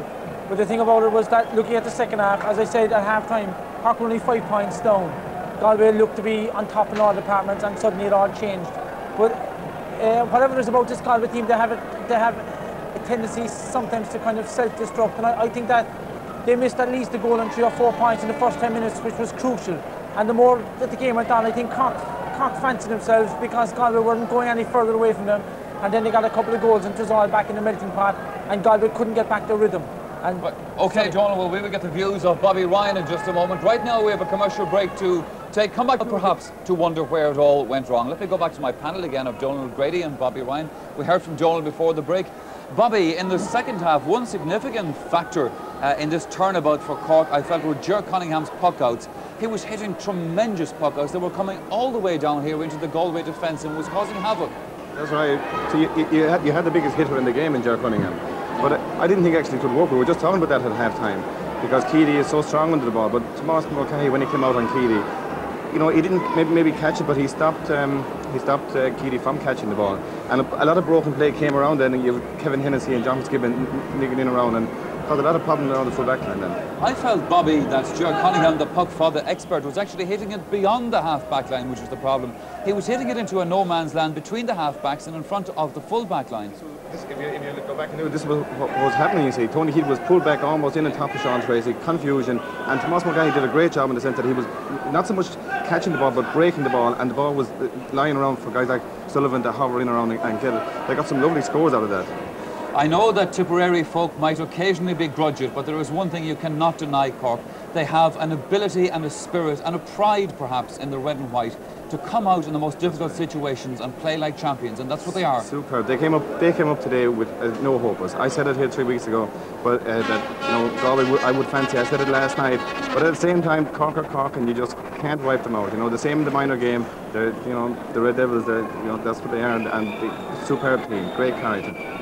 But the thing about it was that looking at the second half, as I said at half time, Cork were only five points down. Galway looked to be on top in all departments, and suddenly it all changed. But uh, whatever is about this Galway team, they have a, they have a tendency sometimes to kind of self-destruct, and I, I think that they missed at least a goal and three or four points in the first 10 minutes, which was crucial. And the more that the game went on, I think Cork, Cork fancied themselves because Galway weren't going any further away from them. And then they got a couple of goals and it was all back in the melting pot, and Galway couldn't get back their rhythm. And
But, okay, Donald, well, we will get the views of Bobby Ryan in just a moment. Right now, we have a commercial break to take. Come back, perhaps, to wonder where it all went wrong. Let me go back to my panel again of Donald Grady and Bobby Ryan. We heard from Donald before the break. Bobby, in the second half, one significant factor uh, in this turnabout for Cork, I felt, were Ger Cunningham's puckouts. He was hitting tremendous puck outs. They were coming all the way down here into the Galway defence and was causing havoc.
That's right. So you, you, had, you had the biggest hitter in the game in Ger Cunningham. But I, didn't think actually it could work. We were just talking about that at halftime because Keady is so strong under the ball. But Tomas Mulcahy, when he came out on Keady, you know, he didn't maybe, maybe catch it, but he stopped um, he stopped uh, from catching the ball. And a, a lot of broken play came around then, and you have Kevin Hennessy and John Fitzgibbon nigging in around and caused a lot of problems around the full back line then.
I felt, Bobby, that Stuart Cunningham, the puck father expert, was actually hitting it beyond the half back line, which was the problem. He was hitting it into a no man's land between the half backs and in front of the full back line.
This, if, you, if you go back and do it, this was what was happening, you see. Tony Heath was pulled back almost in on top of Sean Treacy, confusion, and Tomas Mulcahy did a great job in the sense that he was not so much catching the ball, but breaking the ball, and the ball was uh, lying around for guys like Sullivan to hover in around and, and get it. They got some lovely scores out of that.
I know that Tipperary folk might occasionally begrudge it, but there is one thing you cannot deny Cork. They have an ability and a spirit and a pride, perhaps, in the red and white to come out in the most difficult situations and play like champions, and that's what they are.
Superb. They came up. They came up today with uh, no hopers. I said it here three weeks ago, but uh, that you know Galway I would fancy. I said it last night, but at the same time, Cork Cork, and you just can't wipe them out. You know the same in the minor game. They're, you know the Red Devils. You know that's what they are, and, and the superb team, great character.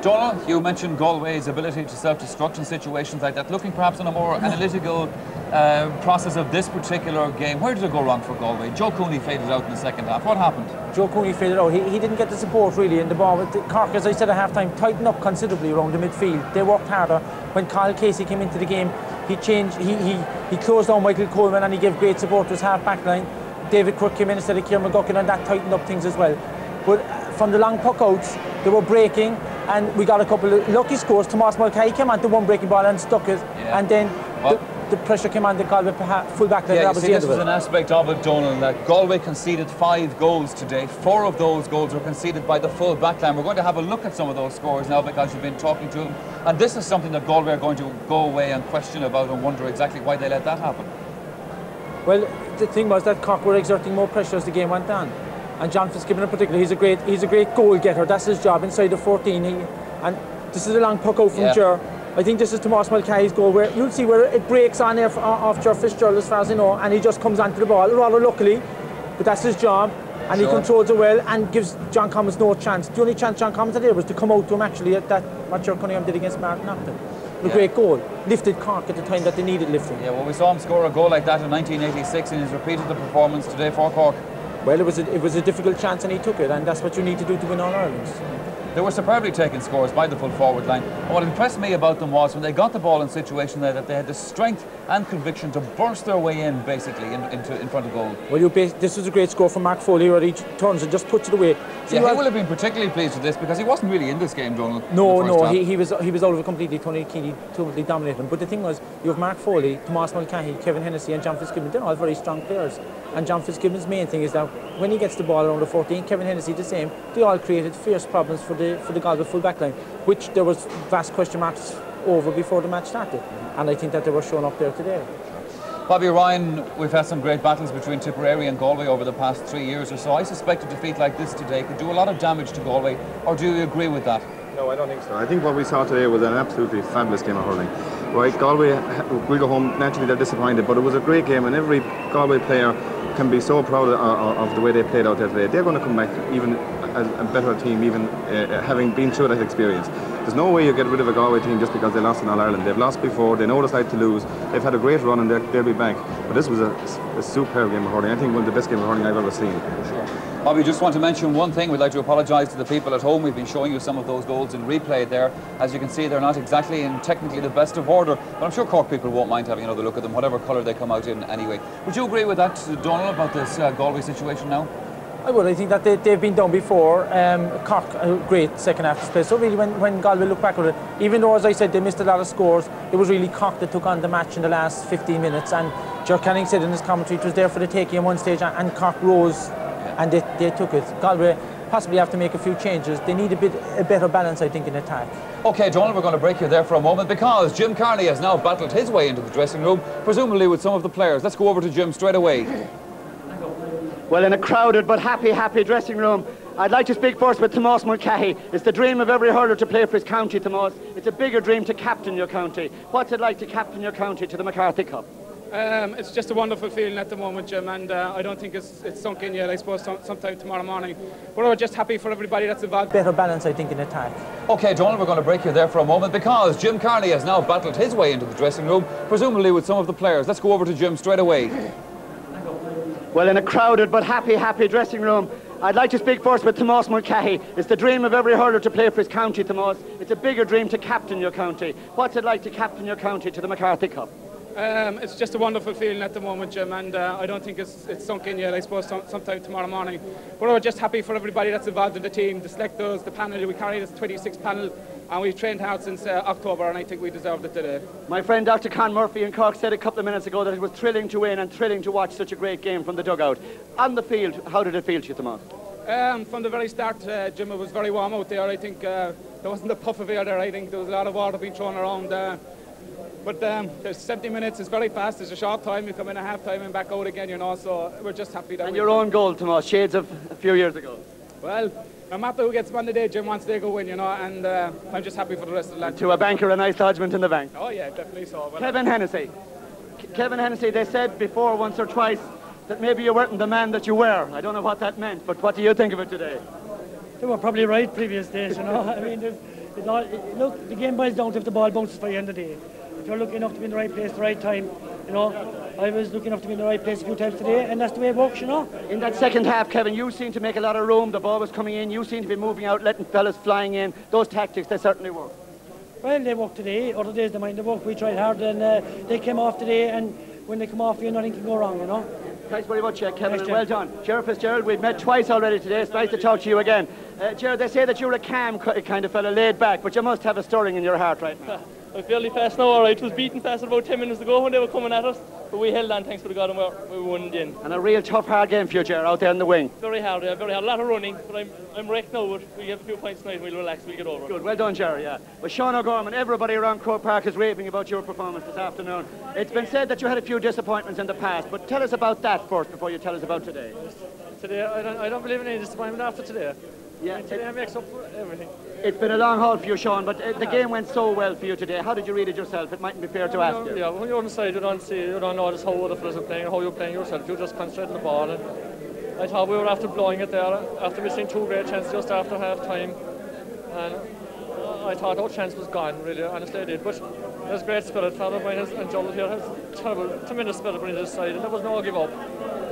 Donald, you mentioned Galway's ability to self-destruct in situations like that. Looking perhaps on a more analytical uh, process of this particular game, where did it go wrong for Galway? Joe Cooney faded out in the second half. What happened?
Joe Cooney faded out. He, he didn't get the support really in the ball. But the Cork, as I said at half time, tightened up considerably around the midfield. They worked harder. When Cathal Casey came into the game, he changed, he, he, he closed down Michael Coleman and he gave great support to his half back line. David Quirke came in instead of Kieran McGuckin and that tightened up things as well. But from the long puck outs, they were breaking and we got a couple of lucky scores. Tomas Mulcahy came on to one breaking ball and stuck it.
Yeah.
And then the, the pressure came on the Galway full back.
Yeah,
that was
see,
the
this
it.
an aspect of it, Donald, that Galway conceded five goals today. Four of those goals were conceded by the full back line. We're going to have a look at some of those scores now because you've been talking to them. And this is something that Galway are going to go away and question about and wonder exactly why they let that happen.
Well, the thing was that Cork were exerting more pressure as the game went on. And John Fitzgibbon in particular, he's a great he's a great goal getter. That's his job inside the 14. He, and this is a long puck out from
Yeah.
Ger. I think this is Tomas Mulcahy's goal where you'll see where it breaks on there off Ger Fitzgerald as far as I know and he just comes onto the ball rather luckily. But that's his job. And
Sure.
he controls it well and gives John Commins no chance. The only chance John Commins had there was to come out to him actually at that what Ger Cunningham did against Martin Upton. A
Yeah.
great goal. Lifted Cork at the time that they needed lifting.
Yeah, well, we saw him score a goal like that in 1986 and he's repeated the performance today for Cork.
Well, it was a, it was a difficult chance and he took it, and that's what you need to do to win All Irelands.
They were superbly taking scores by the full forward line. And what impressed me about them was when they got the ball in situation there that they had the strength and conviction to burst their way in, basically, in, into, in front of goal.
Well, you this was a great score from Mark Foley, where he turns and just puts it away. See,
Yeah, he will have been particularly pleased with this because he wasn't really in this game, Donald.
no,
in the first
no, he, he was he was out of it completely. Tony Keady totally dominated him. But the thing was, you have Mark Foley, Tomas Mulcahy, Kevin Hennessy, and John Fitzgibbon. They're all very strong players. And John Fitzgibbon's main thing is that when he gets the ball around the 14, Kevin Hennessy the same. They all created fierce problems for the for the Galway full back line, which there was vast question marks over before the match started. And I think that they were shown up there today.
Bobby Ryan, we've had some great battles between Tipperary and Galway over the past three years or so. I suspect a defeat like this today could do a lot of damage to Galway. Or do you agree with that?
No, I don't think so. I think what we saw today was an absolutely fabulous game of hurling. Right, Galway will go home. Naturally, they're disappointed, but it was a great game, and every Galway player can be so proud of, of, of the way they played out there today. They're going to come back even a, a better team, even uh, having been through that experience. There's no way you get rid of a Galway team just because they lost in All Ireland. They've lost before. They know it's like to lose. They've had a great run, and they'll be back. But this was a, a superb game of hurling. I think one of the best games of hurling I've ever seen.
Bobby, just want to mention one thing. We'd like to apologise to the people at home. We've been showing you some of those goals in replay there. As you can see, they're not exactly in technically the best of order, but I'm sure Cork people won't mind having another look at them, whatever colour they come out in anyway. Would you agree with that, Donald, about this uh, Galway situation now?
I would. I think that they, they've been done before. Um, Cork, a great second half display. So really, when, when Galway look back at it, even though, as I said, they missed a lot of scores, it was really Cork that took on the match in the last 15 minutes. And Ger Canning said in his commentary it was there for the taking at one stage, and, Cork rose, and they, they took it. Galway possibly have to make a few changes. They need a bit a better balance, I think, in attack.
Okay, Donald, we're going to break you there for a moment because Jim Carney has now battled his way into the dressing room, presumably with some of the players. Let's go over to Jim straight away.
Well, in a crowded but happy, happy dressing room, I'd like to speak first with Tomas Mulcahy. It's the dream of every hurler to play for his county, Tomas. It's a bigger dream to captain your county. What's it like to captain your county to the McCarthy Cup?
Um, it's just a wonderful feeling at the moment, Jim, and uh, I don't think it's, it's sunk in yet. I suppose some, sometime tomorrow morning. But we're just happy for everybody that's involved.
Better balance, I think, in attack.
Okay, Donald, we're going to break you there for a moment because Jim Carney has now battled his way into the dressing room, presumably with some of the players. Let's go over to Jim straight away.
Well, in a crowded but happy, happy dressing room, I'd like to speak first with Tomas Mulcahy. It's the dream of every hurler to play for his county, Tomas. It's a bigger dream to captain your county. What's it like to captain your county to the McCarthy Cup?
Um, it's just a wonderful feeling at the moment, Jim, and uh, I don't think it's, it's sunk in yet. I suppose some, sometime tomorrow morning. But we're just happy for everybody that's involved in the team, the selectors, the panel. We carry this 26 panel, and we've trained hard since uh, October, and I think we deserved it today.
My friend Dr. Con Murphy in Cork said a couple of minutes ago that it was thrilling to win and thrilling to watch such a great game from the dugout. On the field, how did it feel to you, Tomas?
Um, from the very start, uh, Jim, it was very warm out there. I think uh, there wasn't a puff of air there. I think there was a lot of water being thrown around. Uh, but um, there's 70 minutes. It's very fast. It's a short time. You come in a half time and back out again, you know. So we're just happy that.
And your own goal, Tomas, shades of a few years ago.
Well, no matter who gets one today, Jim wants to go win, you know. And uh, I'm just happy for the rest of the lads.
To a banker, a nice lodgement in the bank.
Oh yeah, definitely so. Well,
Kevin Hennessy. Kevin Hennessy, they said before once or twice that maybe you weren't the man that you were. I don't know what that meant, but what do you think of it today?
They were probably right previous days, you know. I mean, there's- all, it, look, the game boils down to if the ball bounces for you in the day. If you're lucky enough to be in the right place, the right time, you know. I was lucky enough to be in the right place a few times today, and that's the way it works, you know.
In that second half, Kevin, you seemed to make a lot of room. The ball was coming in. You seemed to be moving out, letting fellas flying in. Those tactics, they certainly work.
Well, they worked today. Other days they mind the work. We tried hard, and uh, they came off today. And when they come off, you nothing can go wrong, you know.
Thanks very much, uh, Kevin, well done. Gerard Fitzgerald, we've met twice already today. It's nice to talk to you again. Uh, Gerard, they say that you're a calm kind of fella, laid back, but you must have a stirring in your heart right now.
I'm fairly fast now, alright. It was beaten fast about 10 minutes ago when they were coming at us, but we held on, thanks be the God, and we we won in the end.
And a real tough, hard game for you, Gerard, out there in the wing.
Very hard, yeah, very hard. A lot of running, but I'm, I'm wrecked now, but we have a few points tonight and we'll relax, we'll get over it.
Good, well done, Jerry, yeah. Well, Sean O'Gorman, everybody around Croke Park is raving about your performance this afternoon. It's been said that you had a few disappointments in the past, but tell us about that first before you tell us about today.
Today, I don't, I don't believe in any disappointment after today.
Yeah,
I mean, today makes up for everything.
It's been a long haul for you, Sean, but uh, the game went so well for you today. How did you read it yourself? It mightn't be fair to ask you.
Yeah, when you're on the side, you don't see, you don't notice how other fellas are playing, how you're playing yourself. You just concentrate on the ball. And I thought we were after blowing it there, after missing two great chances just after half time. And I thought our chance was gone, really, honestly I did. But there's great spirit. Father mine has, and Joel here has terrible, tremendous spirit on his side, and there was no give up.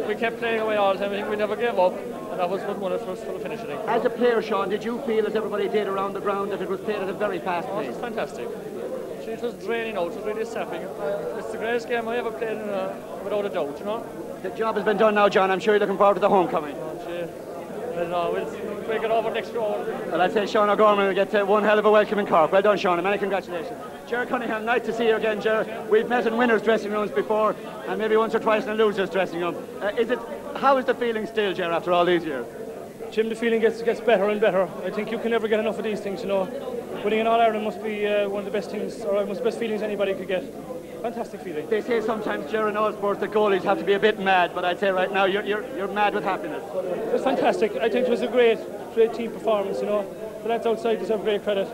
We kept playing away all the time. I we never gave up, and that was what won it for us for the finish. I think.
As a player, Sean, did you feel, as everybody did around the ground, that it was played at a very fast
Oh, it was fantastic. It was draining out, it was really sapping. Uh, It's the greatest game I ever played in, uh, without a doubt, you know.
The job has been done now, John. I'm sure you're looking forward to the homecoming.
Gee, I don't know, we'll, we'll get over next round.
Well, I'd say Sean O'Gorman will get uh, one hell of a welcome in Cork. Well done, Sean, and many congratulations. Gerard Cunningham, nice to see you again, Gerard. We've met in winners' dressing rooms before, and maybe once or twice in a losers' dressing room. Uh, is it? How is the feeling still, Gerard, after all these years?
Jim, the feeling gets gets better and better. I think you can never get enough of these things, you know. Winning in All Ireland must be uh, one of the best things, or one of the best feelings anybody could get. Fantastic feeling.
They say sometimes, in all sports, that goalies have to be a bit mad, but I'd say right now you're, you're, you're mad with happiness.
It was fantastic. I think it was a great, great team performance, you know. The lads outside deserve great credit.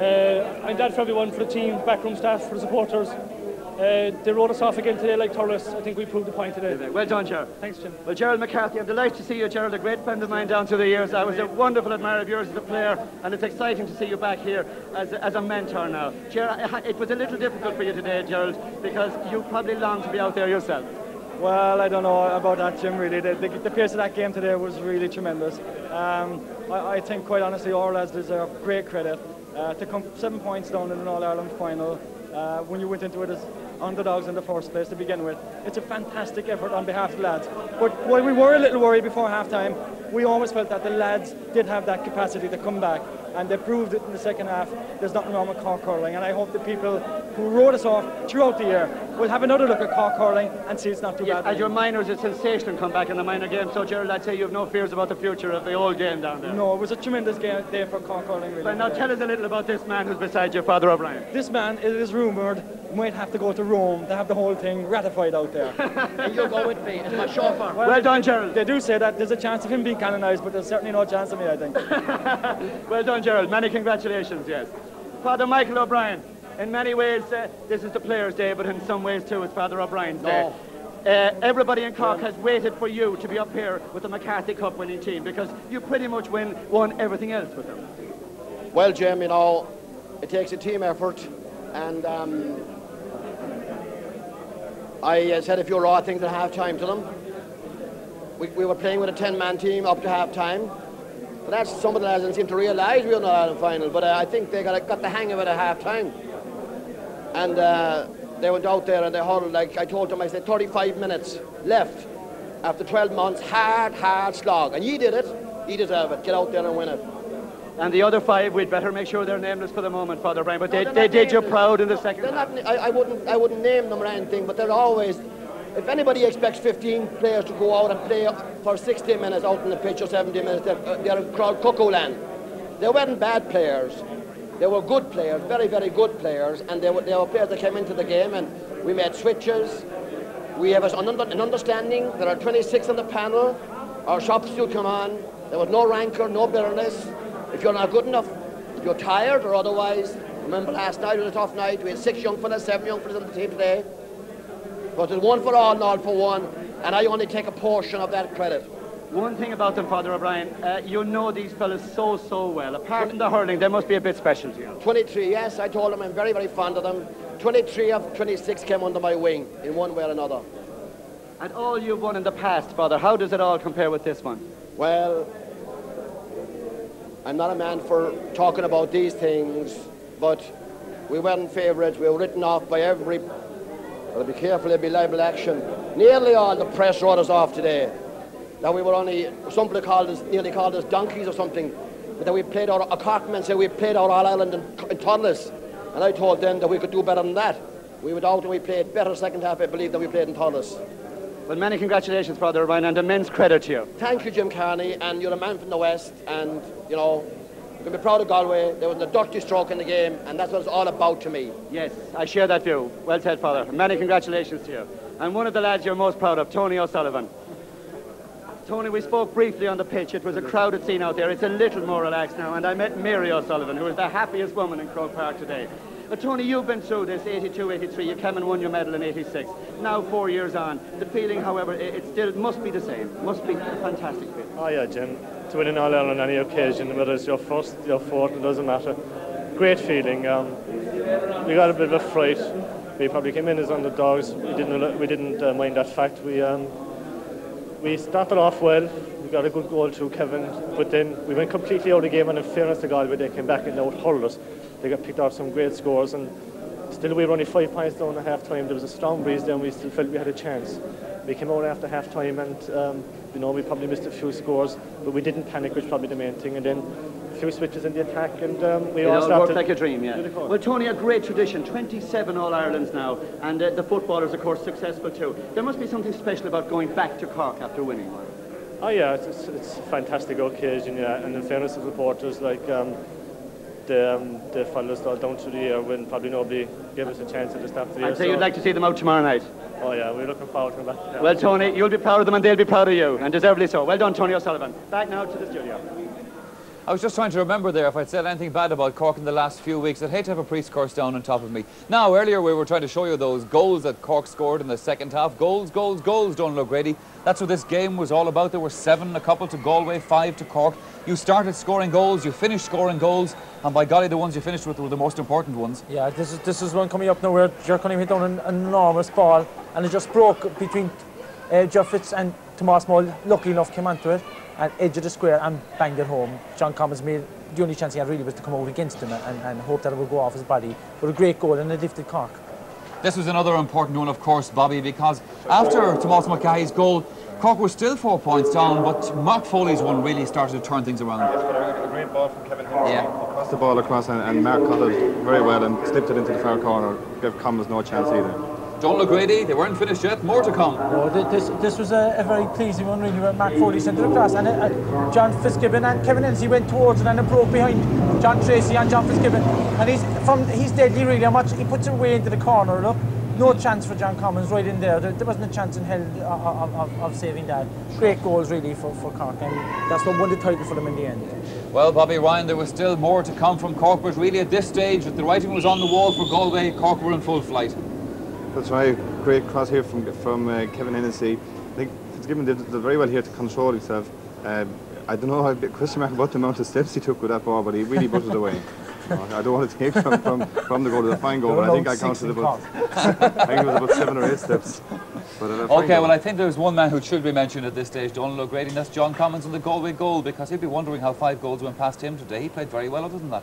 Uh, I'm glad for everyone, for the team, backroom staff, for the supporters. Uh, they wrote us off again today like Thurles. I think we proved the point today.
Well done, Gerard.
Thanks, Jim.
Well, Gerald McCarthy, I'm delighted to see you, Gerald, a great friend of mine down through the years. I was a wonderful admirer of yours as a player, and it's exciting to see you back here as, as a mentor now. Gerald, it was a little difficult for you today, Gerald, because you probably longed to be out there yourself.
Well, I don't know about that, Jim, really. The, the, the pace of that game today was really tremendous. Um, I, I think, quite honestly, all lads deserve great credit. Uh, to come seven points down in an All-Ireland final, uh, when you went into it as underdogs in the first place to begin with, it's a fantastic effort on behalf of the lads. But while we were a little worried before half-time, we always felt that the lads did have that capacity to come back, and they proved it in the second half. There's nothing wrong with Cork hurling, and I hope the people who wrote us off throughout the year will have another look at Cork hurling and see it's not too
Yeah,
bad.
as your minors, a sensational comeback in the minor game. So, Gerald, I'd say you have no fears about the future of the old game down there.
No, it was a tremendous game day for Cork hurling. Really.
Well, now tell us a little about this man who's beside you, Father O'Brien.
This man, it is rumoured, might have to go to Rome to have the whole thing ratified out there.
and you'll go with me as my chauffeur. Well done, Gerald.
They do say that there's a chance of him being canonised, but there's certainly no chance of me, I think.
Well done, Gerald. Many congratulations, yes. Father Michael O'Brien, in many ways, uh, this is the Players' Day, but in some ways, too, it's Father O'Brien's Day. Uh, everybody in Cork has waited for you to be up here with the McCarthy Cup winning team because you pretty much win, won everything else with them.
Well, Jim, you know, it takes a team effort, and um, I uh, said a few raw things at half time to them. We, we were playing with a 10 man team up to half time. But that's some of the lads didn't seem to realise we were not of final, but uh, I think they got, got the hang of it at half time. And uh, they went out there and they huddled, like I told them, I said 35 minutes left after 12 months, hard, hard slog. And ye did it, ye deserve it. Get out there and win it.
And the other five, we'd better make sure they're nameless for the moment, Father O'Brien, but they,
they're
they did you proud in the second
not, I, I wouldn't I wouldn't name them or anything, but they're always. If anybody expects 15 players to go out and play for 60 minutes out in the pitch or 70 minutes, they're, uh, they're crowd cuckoo land. They weren't bad players. They were good players, very, very good players, and they were, they were players that came into the game and we made switches. We have an, understanding. There are 26 on the panel. Our substitute come on. There was no rancor, no bitterness. If you're not good enough, if you're tired or otherwise, remember last night was a tough night. We had six young fellas, seven young fellas on the team today. But it's one for all and all for one, and I only take a portion of that credit.
One thing about them, Father O'Brien, uh, you know these fellas so, so well. Apart from the hurling, they must be a bit special to you.
23, yes, I told them I'm very, very fond of them. 23 of 26 came under my wing in one way or another.
And all you've won in the past, Father, how does it all compare with this one?
Well, I'm not a man for talking about these things, but we weren't favourites. We were written off by every. Well, be careful, there'll be liable action. Nearly all the press wrote us off today. That we were only, somebody called us, nearly called us donkeys or something. But that we played out, a Cockman said we played out All Ireland in, in. And I told them that we could do better than that. We went out and we played better second half, I believe, than we played in Thurles.
Well, many congratulations, Father O'Brien, and immense credit to you.
Thank you, Jim Carney, and you're a man from the West, and, you know, you can be proud of Galway. There was a dirty stroke in the game, and that's what it's all about to me.
Yes, I share that view. Well said, Father. Many congratulations to you. And one of the lads you're most proud of, Tony O'Sullivan. Tony, we spoke briefly on the pitch. It was a crowded scene out there. It's a little more relaxed now. And I met Mary O'Sullivan, who is the happiest woman in Croke Park today. But Tony, you've been through this 82, 83. You came and won your medal in 86. Now, four years on, the feeling, however, it, it still must be the same. Must be a fantastic feeling.
Oh yeah, Jim. To win an All Ireland on any occasion, whether it's your first, your fourth, it doesn't matter. Great feeling. Um, we got a bit of a fright. We probably came in as underdogs. We didn't. We didn't uh, mind that fact. We um, we started off well. We got a good goal through Kevin, but then we went completely out of the game. And in fairness to Galway, they came back and out hurled us. They got picked off some great scores, and still we were only five points down at half time. There was a strong breeze then. We still felt we had a chance. We came out after half time, and um, you know we probably missed a few scores, but we didn't panic, which is probably the main thing. And then a few switches in the attack, and um, we
it
all started
worked like a dream, yeah. Well, Tony, a great tradition. 27 All Irelands now, and uh, the footballers, of course, successful too. There must be something special about going back to Cork after winning.
Oh yeah, it's, it's, it's a fantastic occasion, yeah. And in fairness to supporters, like um, the um, the all down through the year when probably nobody gave us a chance at the start of the year.
I'd say you'd like to see them out tomorrow night.
Oh yeah, we're looking forward to that. yeah.
Well, Tony, you'll be proud of them and they'll be proud of you, and deservedly so. Well done, Tony O'Sullivan. Back now to the studio.
I was just trying to remember there if I'd said anything bad about Cork in the last few weeks. I'd hate to have a priest curse down on top of me. Now, earlier we were trying to show you those goals that Cork scored in the second half. Goals, goals, goals, Donald O'Grady. That's what this game was all about. There were seven, a couple to Galway, five to Cork. You started scoring goals, you finished scoring goals, and by golly, the ones you finished with were the most important ones.
Yeah, this is this is one coming up now where Ger Cunningham hit down an, an enormous ball and it just broke between uh, Jeff Fitz and Tomas Mull. Luckily enough came onto it and edge of the square and banged it home. John Commins made the only chance he had really was to come out against him and, and hope that it would go off his body. But a great goal and it lifted Cork.
This was another important one, of course, Bobby, because after Tomas Mulcahy's goal, Cork was still four points down, but Mark Foley's one really started to turn things around.
Yes, but a great ball from Kevin Henry.
Yeah.
Passed the ball across and, and Mark caught it very well and slipped it into the far corner. Gave Commins no chance either.
Donald O'Grady, they weren't finished yet, more to come.
Oh, this, this was a, a very pleasing one, really, where Mark Foley sent it across. And uh, John Fitzgibbon and Kevin Hennessy went towards it and it broke behind John Treacy and John Fitzgibbon. And he's from he's deadly, really. How much he puts it away into the corner, look. No chance for John Commins right in there. There, there wasn't a chance in hell of, of, of, saving that. Great goals, really, for, for Cork. And that's what won the title for them in the end.
Well, Bobby Ryan, there was still more to come from Cork, but really at this stage, the writing was on the wall for Galway. Cork were in full flight.
That's right. Great cross here from from uh, Kevin Hennessy. I think Fitzgibbon did, did very well here to control himself. Uh, I don't know, a question mark about the amount of steps he took with that ball, but he really butted away. I don't want to take from, from, from the goal to the fine goal, but I think I counted about, I think it was about seven or eight steps.
okay, well, I think there's one man who should be mentioned at this stage, Donald O'Grady, and that's John Commins on the Galway goal, because he'd be wondering how five goals went past him today. He played very well other than that.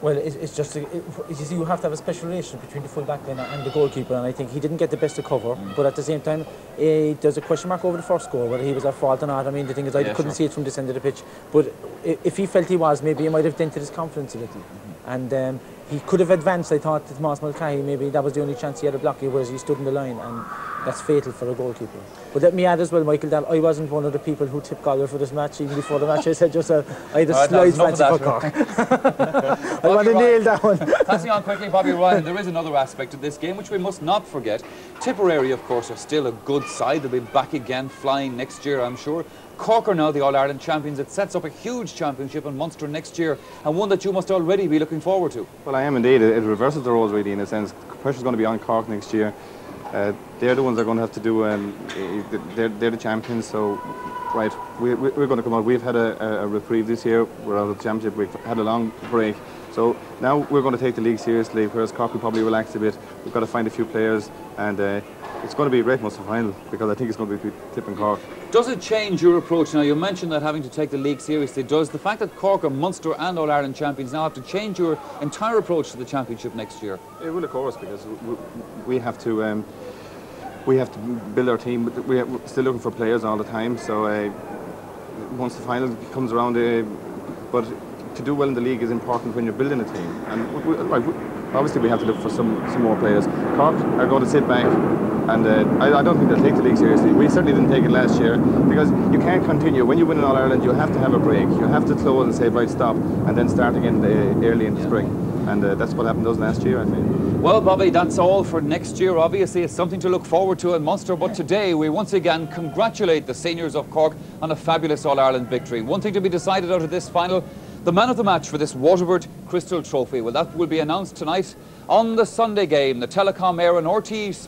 Well, it's, it's just, a, it, you see, you have to have a special relation between the full back line and the goalkeeper, and I think he didn't get the best of cover, mm. but at the same time, eh, there's a question mark over the first goal, whether he was at fault or not. I mean, the thing is, I yeah, couldn't sure. see it from this end of the pitch, but if he felt he was, maybe he might have dented his confidence a little. Mm -hmm. And um, he could have advanced, I thought, to Tomas Mulcahy, maybe that was the only chance he had to block it, whereas he stood in the line, and that's fatal for a goalkeeper. But let me add as well, Michael, that I wasn't one of the people who tipped Galway for this match, even before the match. I said just, uh, I had a right, slight fancy for Cork. I want to nail that one.
Passing on quickly, Bobby Ryan, there is another aspect of this game which we must not forget. Tipperary, of course, are still a good side. They'll be back again flying next year, I'm sure. Cork are now the All-Ireland champions. It sets up a huge championship in Munster next year and one that you must already be looking forward to.
Well, I am indeed. It, it reverses the roles really in a sense. Pressure's going to be on Cork next year. Uh, they're the ones that are going to have to do, um, they're, they're the champions, so right, we, are going to come out. We've had a, a reprieve this year. We're out of the championship. We've had a long break. So now we're going to take the league seriously, whereas Cork will probably relax a bit. We've got to find a few players, and uh, it's going to be a great Munster final because I think it's going to be tipping Cork.
Does it change your approach? Now, you mentioned that having to take the league seriously. Does the fact that Cork are Munster and All Ireland champions now have to change your entire approach to the championship next year?
It will, of course, because we have to. Um, we have to build our team. We're still looking for players all the time. So uh, once the final comes around, uh, but to do well in the league is important when you're building a team. And we, right, obviously we have to look for some, some more players. Cork are going to sit back and uh, I, I, don't think they'll take the league seriously. We certainly didn't take it last year because you can't continue. When you win in All Ireland, you have to have a break. You have to close and say, right, stop, and then start again the, early in the spring. And uh, that's what happened those last year, I think.
Well, Bobby, that's all for next year. Obviously, it's something to look forward to in Munster. But today, we once again congratulate the seniors of Cork on a fabulous All Ireland victory. One thing to be decided out of this final the man of the match for this Waterford Crystal Trophy, well, that will be announced tonight on the Sunday game. The Telecom Éireann RTÉ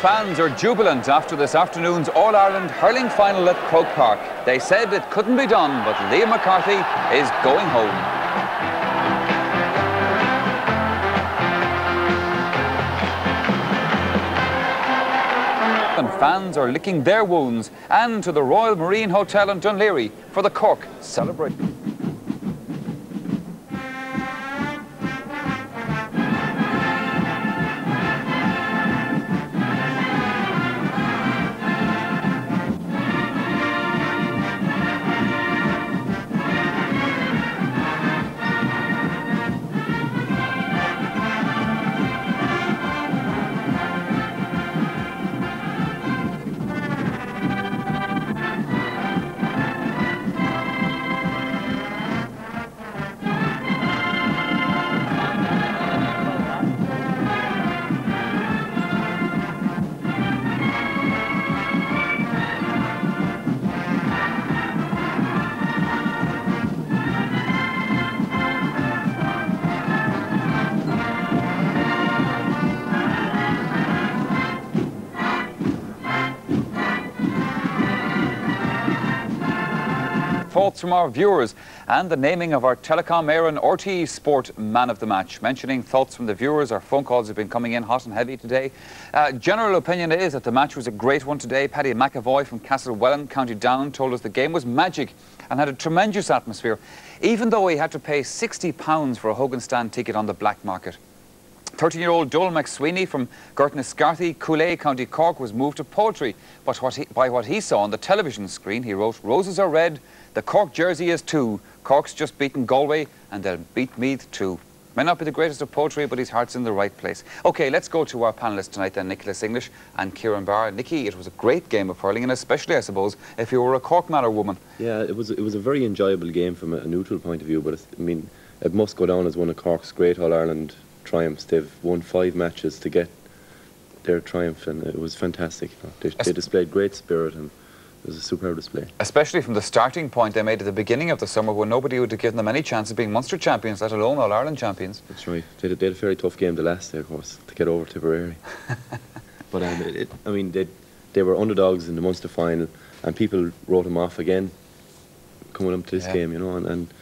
fans are jubilant after this afternoon's All-Ireland hurling final at Croke Park. They said it couldn't be done, but Liam McCarthy is going home. And fans are licking their wounds and to the Royal Marine Hotel in Laoghaire for the Cork celebration. From our viewers and the naming of our Telecom Éireann RTE Sport Man of the Match. Mentioning thoughts from the viewers, our phone calls have been coming in hot and heavy today. Uh, general opinion is that the match was a great one today. Paddy McAvoy from Castlewellan, County Down, told us the game was magic and had a tremendous atmosphere, even though he had to pay £60 for a Hogan stand ticket on the black market. 13-year-old Joel McSweeney from Gurtnascarthy, Coolay, County Cork was moved to poetry but what he, by what he saw on the television screen. He wrote, Roses are red, the Cork jersey is too. Cork's just beaten Galway and they'll beat Meath too. May not be the greatest of poetry, but his heart's in the right place. OK, let's go to our panellists tonight then, Nicholas English and Kieran Barr. Nicky, it was a great game of hurling, and especially, I suppose, if you were a Cork man or woman.
Yeah, it was, it was a very enjoyable game from a, neutral point of view, but I mean, it must go down as one of Cork's great All-Ireland triumphs. They've won five matches to get their triumph, and it was fantastic. They, they displayed great spirit, and it was a superb display.
Especially from the starting point they made at the beginning of the summer, when nobody would have given them any chance of being Munster champions, let alone All Ireland champions.
That's right. They had, they had a very tough game the last day, of course, to get over Tipperary. but um, it, it, I mean, they they were underdogs in the Munster final, and people wrote them off again coming up to this yeah. game, you know, and, and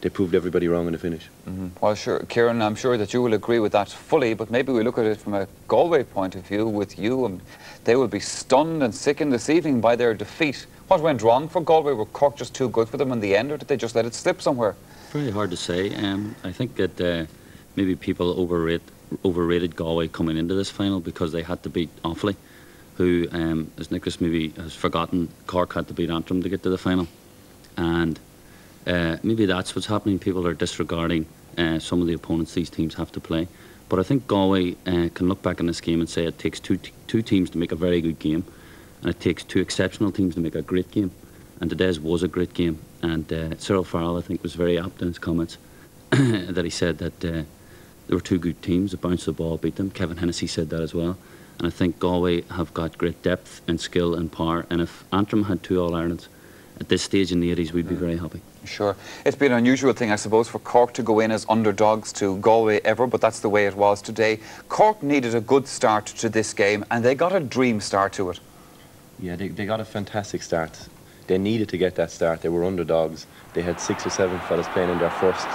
they proved everybody wrong in the finish.
Mm -hmm. Well, sure, Kieran, I'm sure that you will agree with that fully, but maybe we look at it from a Galway point of view with you, and they will be stunned and sickened this evening by their defeat. What went wrong for Galway? Were Cork just too good for them in the end, or did they just let it slip somewhere?
Very hard to say. Um, I think that uh, maybe people overrate, overrated Galway coming into this final because they had to beat Offaly, who, um, as Nicholas maybe has forgotten, Cork had to beat Antrim to get to the final. And uh, maybe that's what's happening. People are disregarding uh, some of the opponents these teams have to play. But I think Galway uh, can look back on this game and say it takes two, two teams to make a very good game, and it takes two exceptional teams to make a great game. And today's was a great game. And uh, Cyril Farrell, I think, was very apt in his comments that he said that uh, there were two good teams that bounced the ball, beat them. Kevin Hennessy said that as well. And I think Galway have got great depth and skill and power. And if Antrim had two All Irelands at this stage in the 80s, we'd be very happy.
Sure. It's been an unusual thing, I suppose, for Cork to go in as underdogs to Galway ever, but that's the way it was today. Cork needed a good start to this game, and they got a dream start to it.
Yeah, they, they got a fantastic start. They needed to get that start. They were underdogs. They had six or seven fellas playing in their first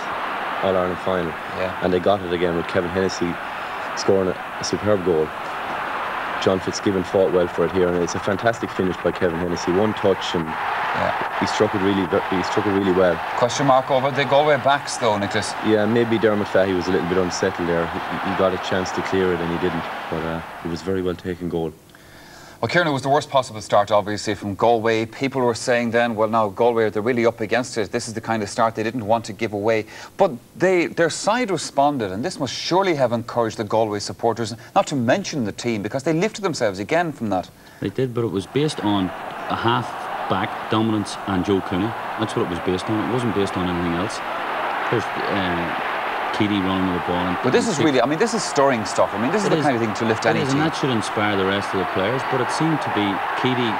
All-Ireland final.
Yeah.
And they got it again with Kevin Hennessy scoring a, a superb goal. John Fitzgibbon fought well for it here, and it's a fantastic finish by Kevin Hennessy. One touch, and yeah. he struck it really, he struck it really well.
Question mark over the Galway backs, though, Nicholas.
Yeah, maybe Dermot Fahy was a little bit unsettled there. He, he got a chance to clear it, and he didn't. But uh, it was very well taken goal.
Well, Kieran, it was the worst possible start, obviously, from Galway. People were saying then, well, now Galway, they're really up against it. This is the kind of start they didn't want to give away. But they, their side responded, and this must surely have encouraged the Galway supporters, not to mention the team, because they lifted themselves again from that.
They did, but it was based on a half-back dominance and Joe Cooney. That's what it was based on. It wasn't based on anything else. There's, uh, Keady running with the ball. And
but this is really, I mean, this is stirring stuff. I mean, this is the is, kind of thing to lift any
is,
team.
And that should inspire the rest of the players. But it seemed to be Keady,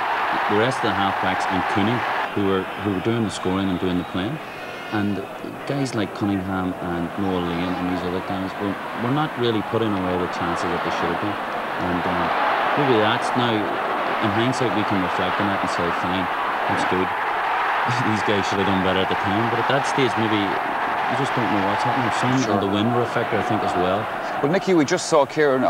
the rest of the halfbacks, and Cooney who were who were doing the scoring and doing the playing. And guys like Cunningham and Noel Lane and these other guys were, were not really putting away the chances that they should have been. And uh, maybe that's now, in hindsight, we can reflect on that and say, fine, that's good. these guys should have done better at the time. But at that stage, maybe you just don't know what's happening. Sun sure. and the wind factor, I think, as well.
Well, Nicky, we just saw Kieran.